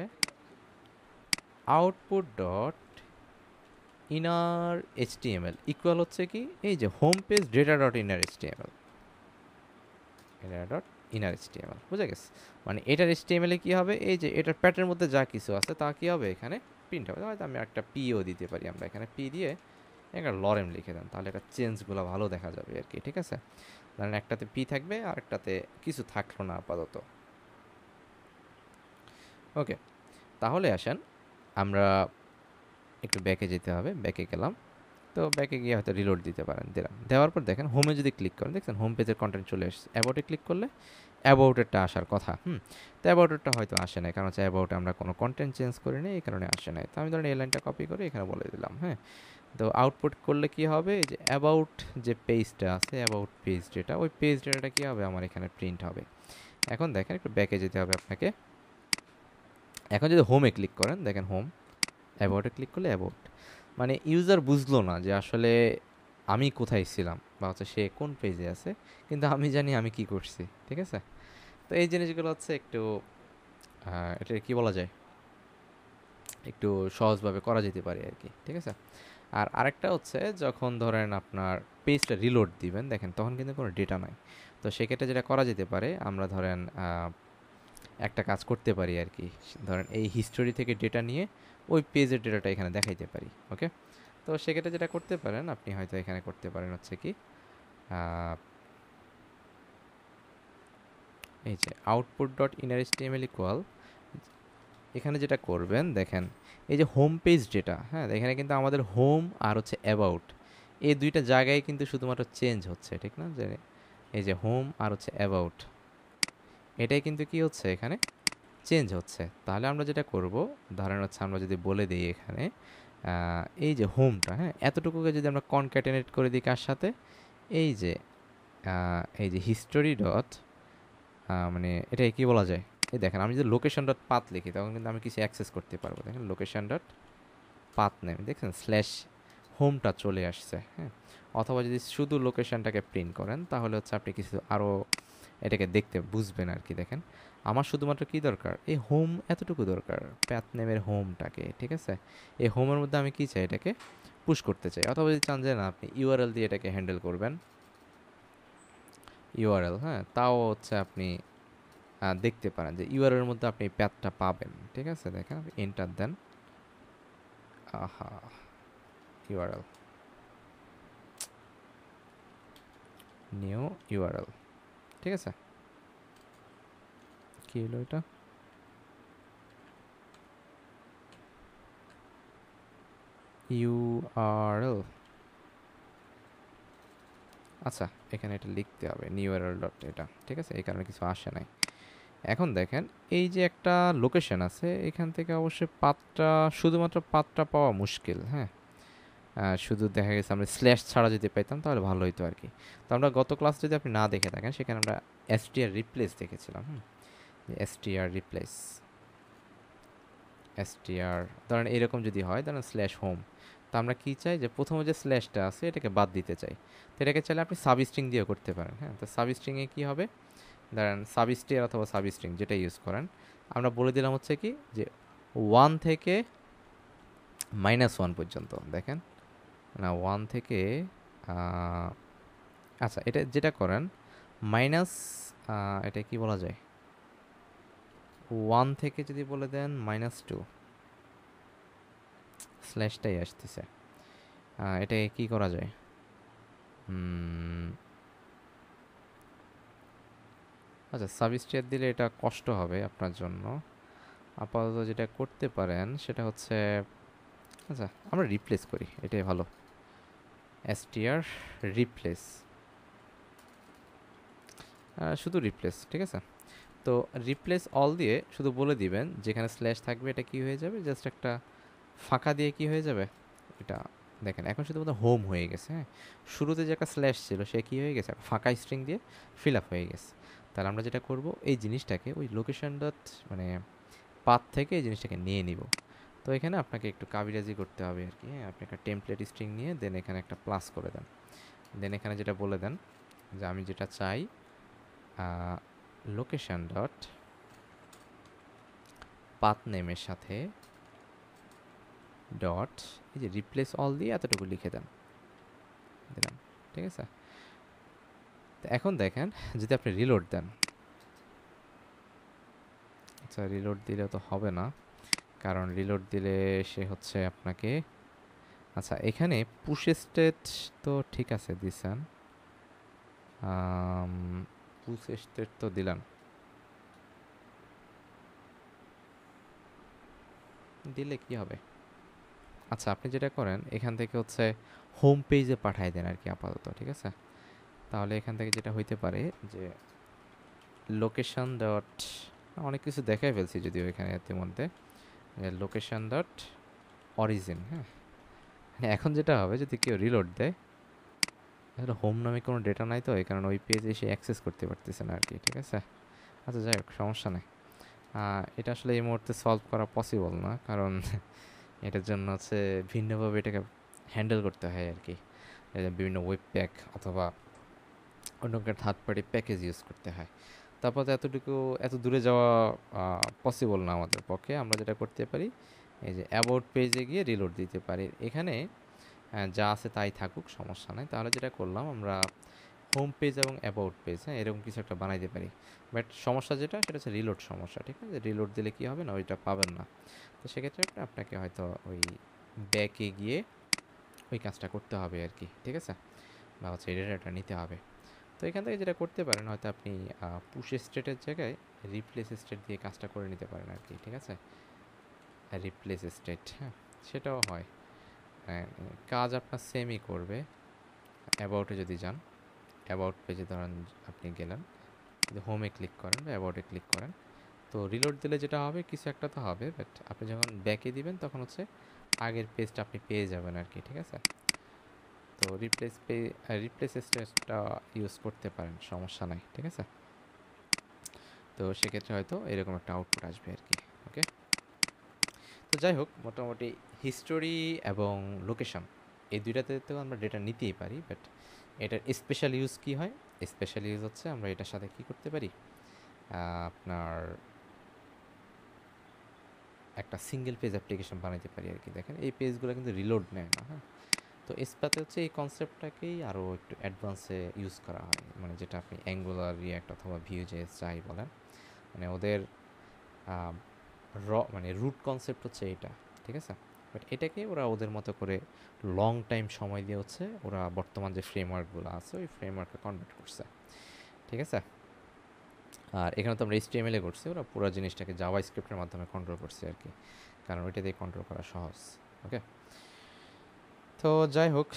output dot inner HTML equal হচ্ছে কি, এই যে home page data dot inner HTML data dot inner HTML বুঝে গেছে? মানে এটার এইচটিএমএলে কী হবে? এই যে এটার প্যাটের মধ্যে যা কিছু আছে, তা কী হবে? এখানে প্রিন্ট হবে। হয়তো আমি একটা পিও দিতে পারি আমরা। এখানে পি দিয়ে একটা লরেম লিখে দেন, তাহলে এটা চেঞ্জগুলো ভালো দেখা যাবে আর কি ঠিক আছে? ধরেন একটাতে পি থাকবে আর একটাতে কিছু থাকল না আপাতত। ওকে তাহলে আসেন, আমরা একটু ব্যাকে যেতে হবে ব্যাকে গেলাম। তো ব্যাকে গিয়ে হয়তো রিলোড দিতে পারেন, দিলাম। দেওয়ার পর দেখেন হোমে যদি ক্লিক করেন, দেখছেন হোম পেজের কন্টেন্ট চলে এসছে। অ্যাবাউটে ক্লিক করলে অ্যাবাউটেরটা আসার কথা, হুম? তো অ্যাবাউটেরটা হয়তো আসে নাই, কারণ হচ্ছে অ্যাবাউটে আমরা কোনো কন্টেন্ট চেঞ্জ করি নি এই কারণে আসে নাই। তো আমি ধরেন এই লাইনটা কপি করে এখানে বলে দিলাম হ্যাঁ? তো আউটপুট করলে কি হবে? যে অ্যাবাউট যে পেজটা আছে অ্যাবাউট পেজ ডেটা ওই পেজ ডেটাটা কী হবে? আমার এখানে প্রিন্ট হবে। এখন দেখেন, একটু ব্যাকে যেতে হবে আপনাকে। এখন যদি হোমে ক্লিক করেন, দেখেন হোম অ্যাবাউটে ক্লিক করলে অ্যাবাউট মানে ইউজার বুঝলো না যে আসলে আমি কোথায় ছিলাম বা হচ্ছে সে কোন পেজে আছে, কিন্তু আমি জানি আমি কি করছি, ঠিক আছে? তো এই জিনিসগুলো হচ্ছে একটু এটা কি বলা যায়? একটু সহজভাবে করা যেতে পারে আর কি, ঠিক আছে? আর আরেকটা হচ্ছে যখন ধরেন আপনার পেজটা রিলোড দিবেন, দেখেন তখন কিন্তু কোনো ডেটা নাই। তো সেক্ষেত্রে যেটা করা যেতে পারে, আমরা ধরেন একটা কাজ করতে পারি আর কি। ধরেন এই হিস্টোরি থেকে ডেটা নিয়ে ওই পেজের ডেটাটা এখানে দেখাইতে পারি ওকে তো সেক্ষেত্রে যেটা করতে পারেন, আপনি হয়তো এখানে করতে পারেন হচ্ছে কি এই যে আউটপুট ডট ইনার ইকুয়াল এখানে যেটা করবেন, দেখেন, এই যে হোম পেজ যেটা হ্যাঁ এখানে কিন্তু আমাদের হোম আর হচ্ছে অ্যাবাউট এই দুইটা জায়গায় কিন্তু শুধুমাত্র চেঞ্জ হচ্ছে, ঠিক না? যে এই যে হোম আর হচ্ছে অ্যাবাউট এটাই কিন্তু কি হচ্ছে এখানে? চেঞ্জ হচ্ছে। তাহলে আমরা যেটা করব, ধরেন হচ্ছে আমরা যদি বলে দিই এখানে এই যে হোমটা হ্যাঁ এতটুকুকে যদি আমরা কনক্যাটেনেট করে দিই কার সাথে? এই যে এই যে হিস্টোরি ডট মানে এটা কি বলা যায়? এই দেখেন, আমি যদি লোকেশন ডট পাথ লিখি, তখন কিন্তু আমি কিছু অ্যাক্সেস করতে পারব। দেখেন লোকেশন ডট পাথ নেম দেখছেন? স্ল্যাশ হোমটা চলে আসছে হ্যাঁ? অথবা যদি শুধু লোকেশনটাকে প্রিন্ট করেন, তাহলে হচ্ছে আপনি কিছু আরও এটাকে দেখতে বুঝবেন আর কি, দেখেন? আমার শুধুমাত্র কি দরকার? এই হোম এতটুকু দরকার প্যাথ নেমের হোমটাকে ঠিক আছে? এই হোমের মধ্যে আমি কি চাই এটাকে? পুশ করতে চাই। অথবা যদি চান যে, না, আপনি ইউআরএল দিয়ে এটাকে হ্যান্ডেল করবেন ইউআরএল হ্যাঁ? তাও হচ্ছে আপনি দেখতে পারেন যে ইউআরএল মধ্যে আপনি প্যাথটা পাবেন। ঠিক আছে? দেখেন, আপনি এন্টার দেন। আহা, ইউআরএল। New URL. ঠিক আছে? কি হলো এটা? ইউআরএল। আচ্ছা এখানে এটা লিখতে হবে নিউ ইউআরএল ডট এটা ঠিক আছে? এই কারণে কিছু আসে নাই। এখন দেখেন, এই যে একটা লোকেশন আছে, এখান থেকে অবশ্যই পাতটা শুধুমাত্র পাতটা পাওয়া মুশকিল হ্যাঁ? শুধু দেখা গেছে আমরা স্ল্যাশ ছাড়া যদি পাইতাম তাহলে ভালো হতো আর কি তো আমরা গত ক্লাস যদি আপনি না দেখে থাকেন, সেখানে আমরা এসটিআর রিপ্লেস দেখেছিলাম, হুম? এসটিআর রিপ্লেস এসটিআর ধরেন এরকম যদি হয়, ধরেন স্ল্যাশ হোম তো আমরা কী চাই? যে প্রথমে যে স্ল্যাশটা আছে, এটাকে বাদ দিতে চাই। তো এটাকে চাইলে আপনি সাবস্ট্রিং দিয়েও করতে পারেন হ্যাঁ? তো সাবস্ট্রিংয়ে কী হবে? ধরেন সাবস্টিয়ার অথবা সাবস্ট্রিং যেটা ইউজ করেন, আমরা বলে দিলাম হচ্ছে কি যে ওয়ান থেকে মাইনাস ওয়ান পর্যন্ত, দেখেন। না ওয়ান থেকে আচ্ছা এটা যেটা করেন মাইনাস এটা কি বলা যায়? ওয়ান থেকে যদি বলে দেন মাইনাস টু স্ল্যাশটাই আসতেছে। এটাকে কি করা যায় হুম, আচ্ছা সাবস্টিয়ার দিলে এটা কষ্ট হবে আপনার জন্য। আপাতত যেটা করতে পারেন সেটা হচ্ছে আচ্ছা আমরা রিপ্লেস করি, এটাই ভালো। এসটিআর রিপ্লেস শুধু রিপ্লেস ঠিক আছে? তো রিপ্লেস অল দিয়ে শুধু বলে দিবেন, যেখানে স্ল্যাশ থাকবে এটা কি হয়ে যাবে? জাস্ট একটা ফাঁকা দিয়ে কি হয়ে যাবে? এটা দেখেন, এখন শুধুমাত্র হোম হয়ে গেছে হ্যাঁ? শুরুতে যে একটা স্ল্যাশ ছিল, সে কী হয়ে গেছে? ফাঁকা স্ট্রিং দিয়ে ফিল আপ হয়ে গেছে। তাহলে আমরা যেটা করব, এই জিনিসটাকে ওই লোকেশন ডট মানে পাথ থেকে এই জিনিসটাকে নিয়ে নিব। তো এখানে আপনাকে একটু কাবিরাজি করতে হবে আর কি হ্যাঁ? আপনি একটা টেমপ্লেট স্ট্রিং নিয়ে দেন এখানে একটা প্লাস করে দেন। দেন এখানে যেটা বলে দেন, যে আমি যেটা চাই লোকেশন ডট পাথ নেমের সাথে ডট এই যে রিপ্লেস অল দিয়ে এতটুকু লিখে দেন। দিলাম, ঠিক আছে? তো এখন দেখেন, যদি আপনি রিলোড দেন আচ্ছা রিলোড দিলে তো হবে না, কারণ রিলোড দিলে সে হচ্ছে আপনাকে আচ্ছা এখানে পুশ স্টেট তো ঠিক আছে দিছেন পুশ স্টেট তো দিলাম দিলে কি হবে? আচ্ছা আপনি যেটা করেন, এখান থেকে হচ্ছে হোম পেজে পাঠাই দেন আর কি আপাতত, ঠিক আছে? তাহলে এখান থেকে যেটা হইতে পারে যে লোকেশন ডট অনেক কিছু দেখাই ফেলছি যদিও এখানে ইতিমধ্যে লোকেশন ডট অরিজিন হ্যাঁ? এখন যেটা হবে, যদি কেউ রিলোড দেয়, তাহলে হোম নামে কোনো ডেটা নাই তো, এই কারণে ওই পেজে এসে অ্যাক্সেস করতে পারতেছে না আর কি ঠিক আছে? আচ্ছা যাই হোক, সমস্যা নেই। এটা আসলে এই মুহূর্তে সলভ করা পসিবল না, কারণ এটার জন্য হচ্ছে ভিন্নভাবে এটাকে হ্যান্ডেল করতে হয় আর কি। বিভিন্ন ওয়েব প্যাক অথবা অন্য থার্ড পার্টি প্যাকেজ ইউজ করতে হয়। তারপর এতটুকু, এত দূরে যাওয়া পসিবল না আমাদের পক্ষে। আমরা যেটা করতে পারি, এই যে অ্যাবাউট পেজে গিয়ে রিলোড দিতে পারি। এখানে যা আছে তাই থাকুক, সমস্যা নাই। তাহলে যেটা করলাম, আমরা হোম পেজ এবং অ্যাবাউট পেজ হ্যাঁ এরকম কিছু একটা বানাইতে পারি। বাট সমস্যা যেটা, সেটা হচ্ছে রিলোড সমস্যা, ঠিক আছে? রিলোড দিলে কী হবে না? ওইটা পাবেন না। তো সেক্ষেত্রে আপনাকে হয়তো ওই ব্যাকে গিয়ে ওই কাজটা করতে হবে আর কি, ঠিক আছে? বা হচ্ছে ডেটাটা নিতে হবে। তো এখান থেকে যেটা করতে পারেন, হয়তো আপনি পুশ স্টেটের জায়গায় রিপ্লেস স্টেট দিয়ে কাজটা করে নিতে পারেন আর কি, ঠিক আছে? রিপ্লেস স্টেট হ্যাঁ সেটাও হয়। কাজ আপনার সেমই করবে। অ্যাবাউটে যদি যান অ্যাবাউট পেজে ধরেন আপনি গেলেন হোমে ক্লিক করেন বা অ্যাবাউটে ক্লিক করেন, তো রিলোড দিলে যেটা হবে, কিছু একটা তো হবে বাট আপনি যখন ব্যাকে দিবেন, তখন হচ্ছে আগের পেজটা আপনি পেয়ে যাবেন আর কি ঠিক আছে? তো রিপ্লেস পে রিপ্লেস স্টেজটা ইউজ করতে পারেন, সমস্যা নাই, ঠিক আছে? তো সেক্ষেত্রে হয়তো এরকম একটা আউটপুট আসবে আর কি ওকে তো যাই হোক, মোটামুটি হিস্টোরি এবং লোকেশন এই দুইটাতে তো আমরা ডেটা নিতেই পারি বাট এটার স্পেশাল ইউজ কি হয়? স্পেশাল ইউজ হচ্ছে আমরা এটার সাথে কি করতে পারি? আপনার একটা সিঙ্গেল পেজ অ্যাপ্লিকেশন বানাইতে পারি আর কি। দেখেন, এই পেজগুলো কিন্তু রিলোড নেয় না হ্যাঁ? তো এসপাতে হচ্ছে এই কনসেপ্টটাকেই আরও একটু অ্যাডভান্সে ইউজ করা হয়। মানে যেটা আপনি অ্যাঙ্গুলার রিয়াক্ট অথবা ভিউজেস যাই বলেন। মানে ওদের র মানে রুট কনসেপ্ট হচ্ছে এটা, ঠিক আছে? বাট এটাকে ওরা ওদের মতো করে লং টাইম সময় দিয়ে হচ্ছে ওরা বর্তমান যে ফ্রেমওয়ার্কগুলো আছে, ওই ফ্রেমওয়ার্কে কনভার্ট করছে। ঠিক আছে? আর এখানে তো আমরা এইচটিএমএলে করছি, ওরা পুরো জিনিসটাকে জাভা স্ক্রিপ্টের মাধ্যমে কন্ট্রোল করছে আর কি। কারণ ওইটা দিয়ে কন্ট্রোল করা সহজ ওকে তো যাই হোক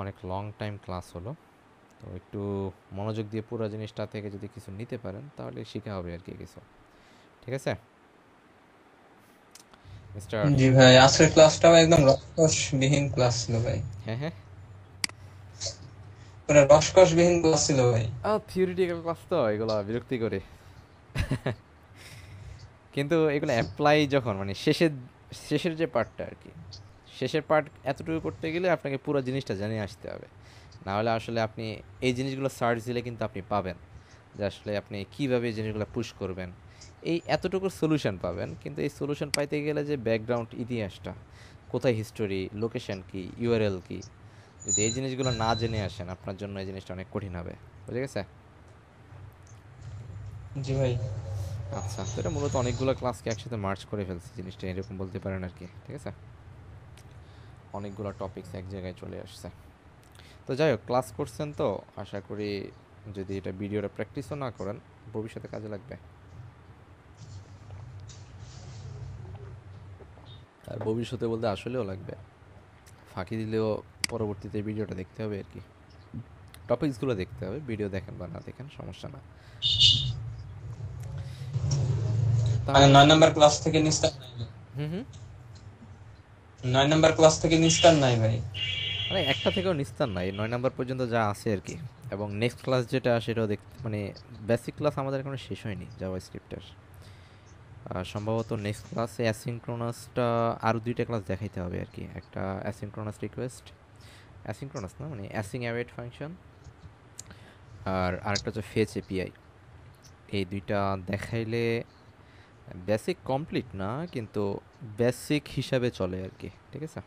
অনেক লং টাইম ক্লাস হলো। তো একটু মনোযোগ দিয়ে পুরো জিনিসটা থেকে যদি কিছু নিতে পারেন, তাহলে শিখা হবে আর কি কিছু। ঠিক আছে? মিস্টার জি ভাই আজকের ক্লাসটাও একদম রসকসবিহীন ক্লাস ছিল ভাই। হ্যাঁ হ্যাঁ। পুরো রসকসবিহীন ক্লাস ছিল ভাই। থিওরিটিক্যাল ক্লাস তো এগুলো বিরক্তি করে কিন্তু এগুলো অ্যাপ্লাই যখন মানে শেষের শেষের যে পার্টটা আর কি শেষের পার্ট এতটুকু করতে গেলে আপনাকে পুরো জিনিসটা জানিয়ে আসতে হবে। না হলে আসলে আপনি এই জিনিসগুলো সার্চ দিলে কিন্তু আপনি পাবেন যে আসলে আপনি কীভাবে এই জিনিসগুলো পুশ করবেন। এই এতটুকু সলিউশন পাবেন কিন্তু এই সলিউশন পাইতে গেলে যে ব্যাকগ্রাউন্ড ইতিহাসটা কোথায় হিস্টোরি লোকেশন কি ইউআরএল কি যদি এই জিনিসগুলো না জেনে আসেন আপনার জন্য এই জিনিসটা অনেক কঠিন হবে। বুঝে গেছে? জি ভাই। আচ্ছা তো এটা মূলত অনেকগুলো ক্লাসকে একসাথে মার্চ করে ফেলছি জিনিসটা এরকম বলতে পারেন আর কি ঠিক আছে? অনেকগুলো টপিকস এক জায়গায় চলে আসছে। তো যাই হোক ক্লাস করছেন তো আশা করি যদি এটা ভিডিওটা প্র্যাকটিসও না করেন ভবিষ্যতে কাজে লাগবে। আর ভবিষ্যতে বলতে আসলেও লাগবে। ফাঁকি দিলেও পরবর্তীতে ভিডিওটা দেখতে হবে আর কি। টপিকসগুলো দেখতে হবে ভিডিও দেখেন বা না দেখেন সমস্যা না। মানে নয় নাম্বার ক্লাস থেকে নিস্তার নাই হুম হুম। নয় নাম্বার ক্লাস থেকে নিস্তার নাই ভাই। মানে একটা থেকেও নিস্তার নাই নয় নাম্বার পর্যন্ত যা আছে আর কি। এবং নেক্সট ক্লাস যেটা সেটাও দেখ মানে বেসিক ক্লাস আমাদের এখনও শেষ হয়নি জাভা স্ক্রিপ্টের সম্ভবত নেক্সট ক্লাসে অ্যাসিনক্রোনাসটা আরও দুইটা ক্লাস দেখাইতে হবে আর কি একটা অ্যাসিনক্রোনাস রিকোয়েস্ট অ্যাসিনক্রোনাস না মানে অ্যাসিং অ্যাওয়েট ফাংশন আর আরেকটা হচ্ছে ফেচ এপিআই এই দুইটা দেখাইলে বেসিক কমপ্লিট না, কিন্তু বেসিক হিসাবে চলে আর কি ঠিক আছে?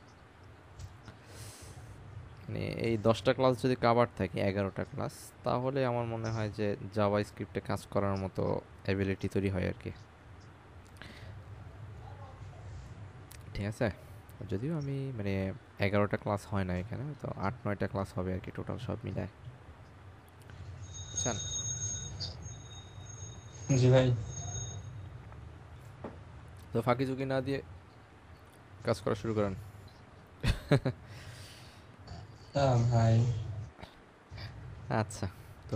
মানে এই দশটা ক্লাস যদি কাভার থাকে, এগারোটা ক্লাস তাহলে আমার মনে হয় যে জাভা স্ক্রিপ্টে কাজ করার মতো অ্যাবিলিটি তৈরি হয় আর কি ঠিক আছে? যদিও আমি মানে এগারোটা ক্লাস হয় না এখানে তো আট নয়টা ক্লাস হবে আর কি টোটাল সব মিলায়। বুঝছেন জি ভাই। তো ফাঁকি ঝুঁকি না দিয়ে কাজ করা শুরু করেন। ভাই। আচ্ছা তো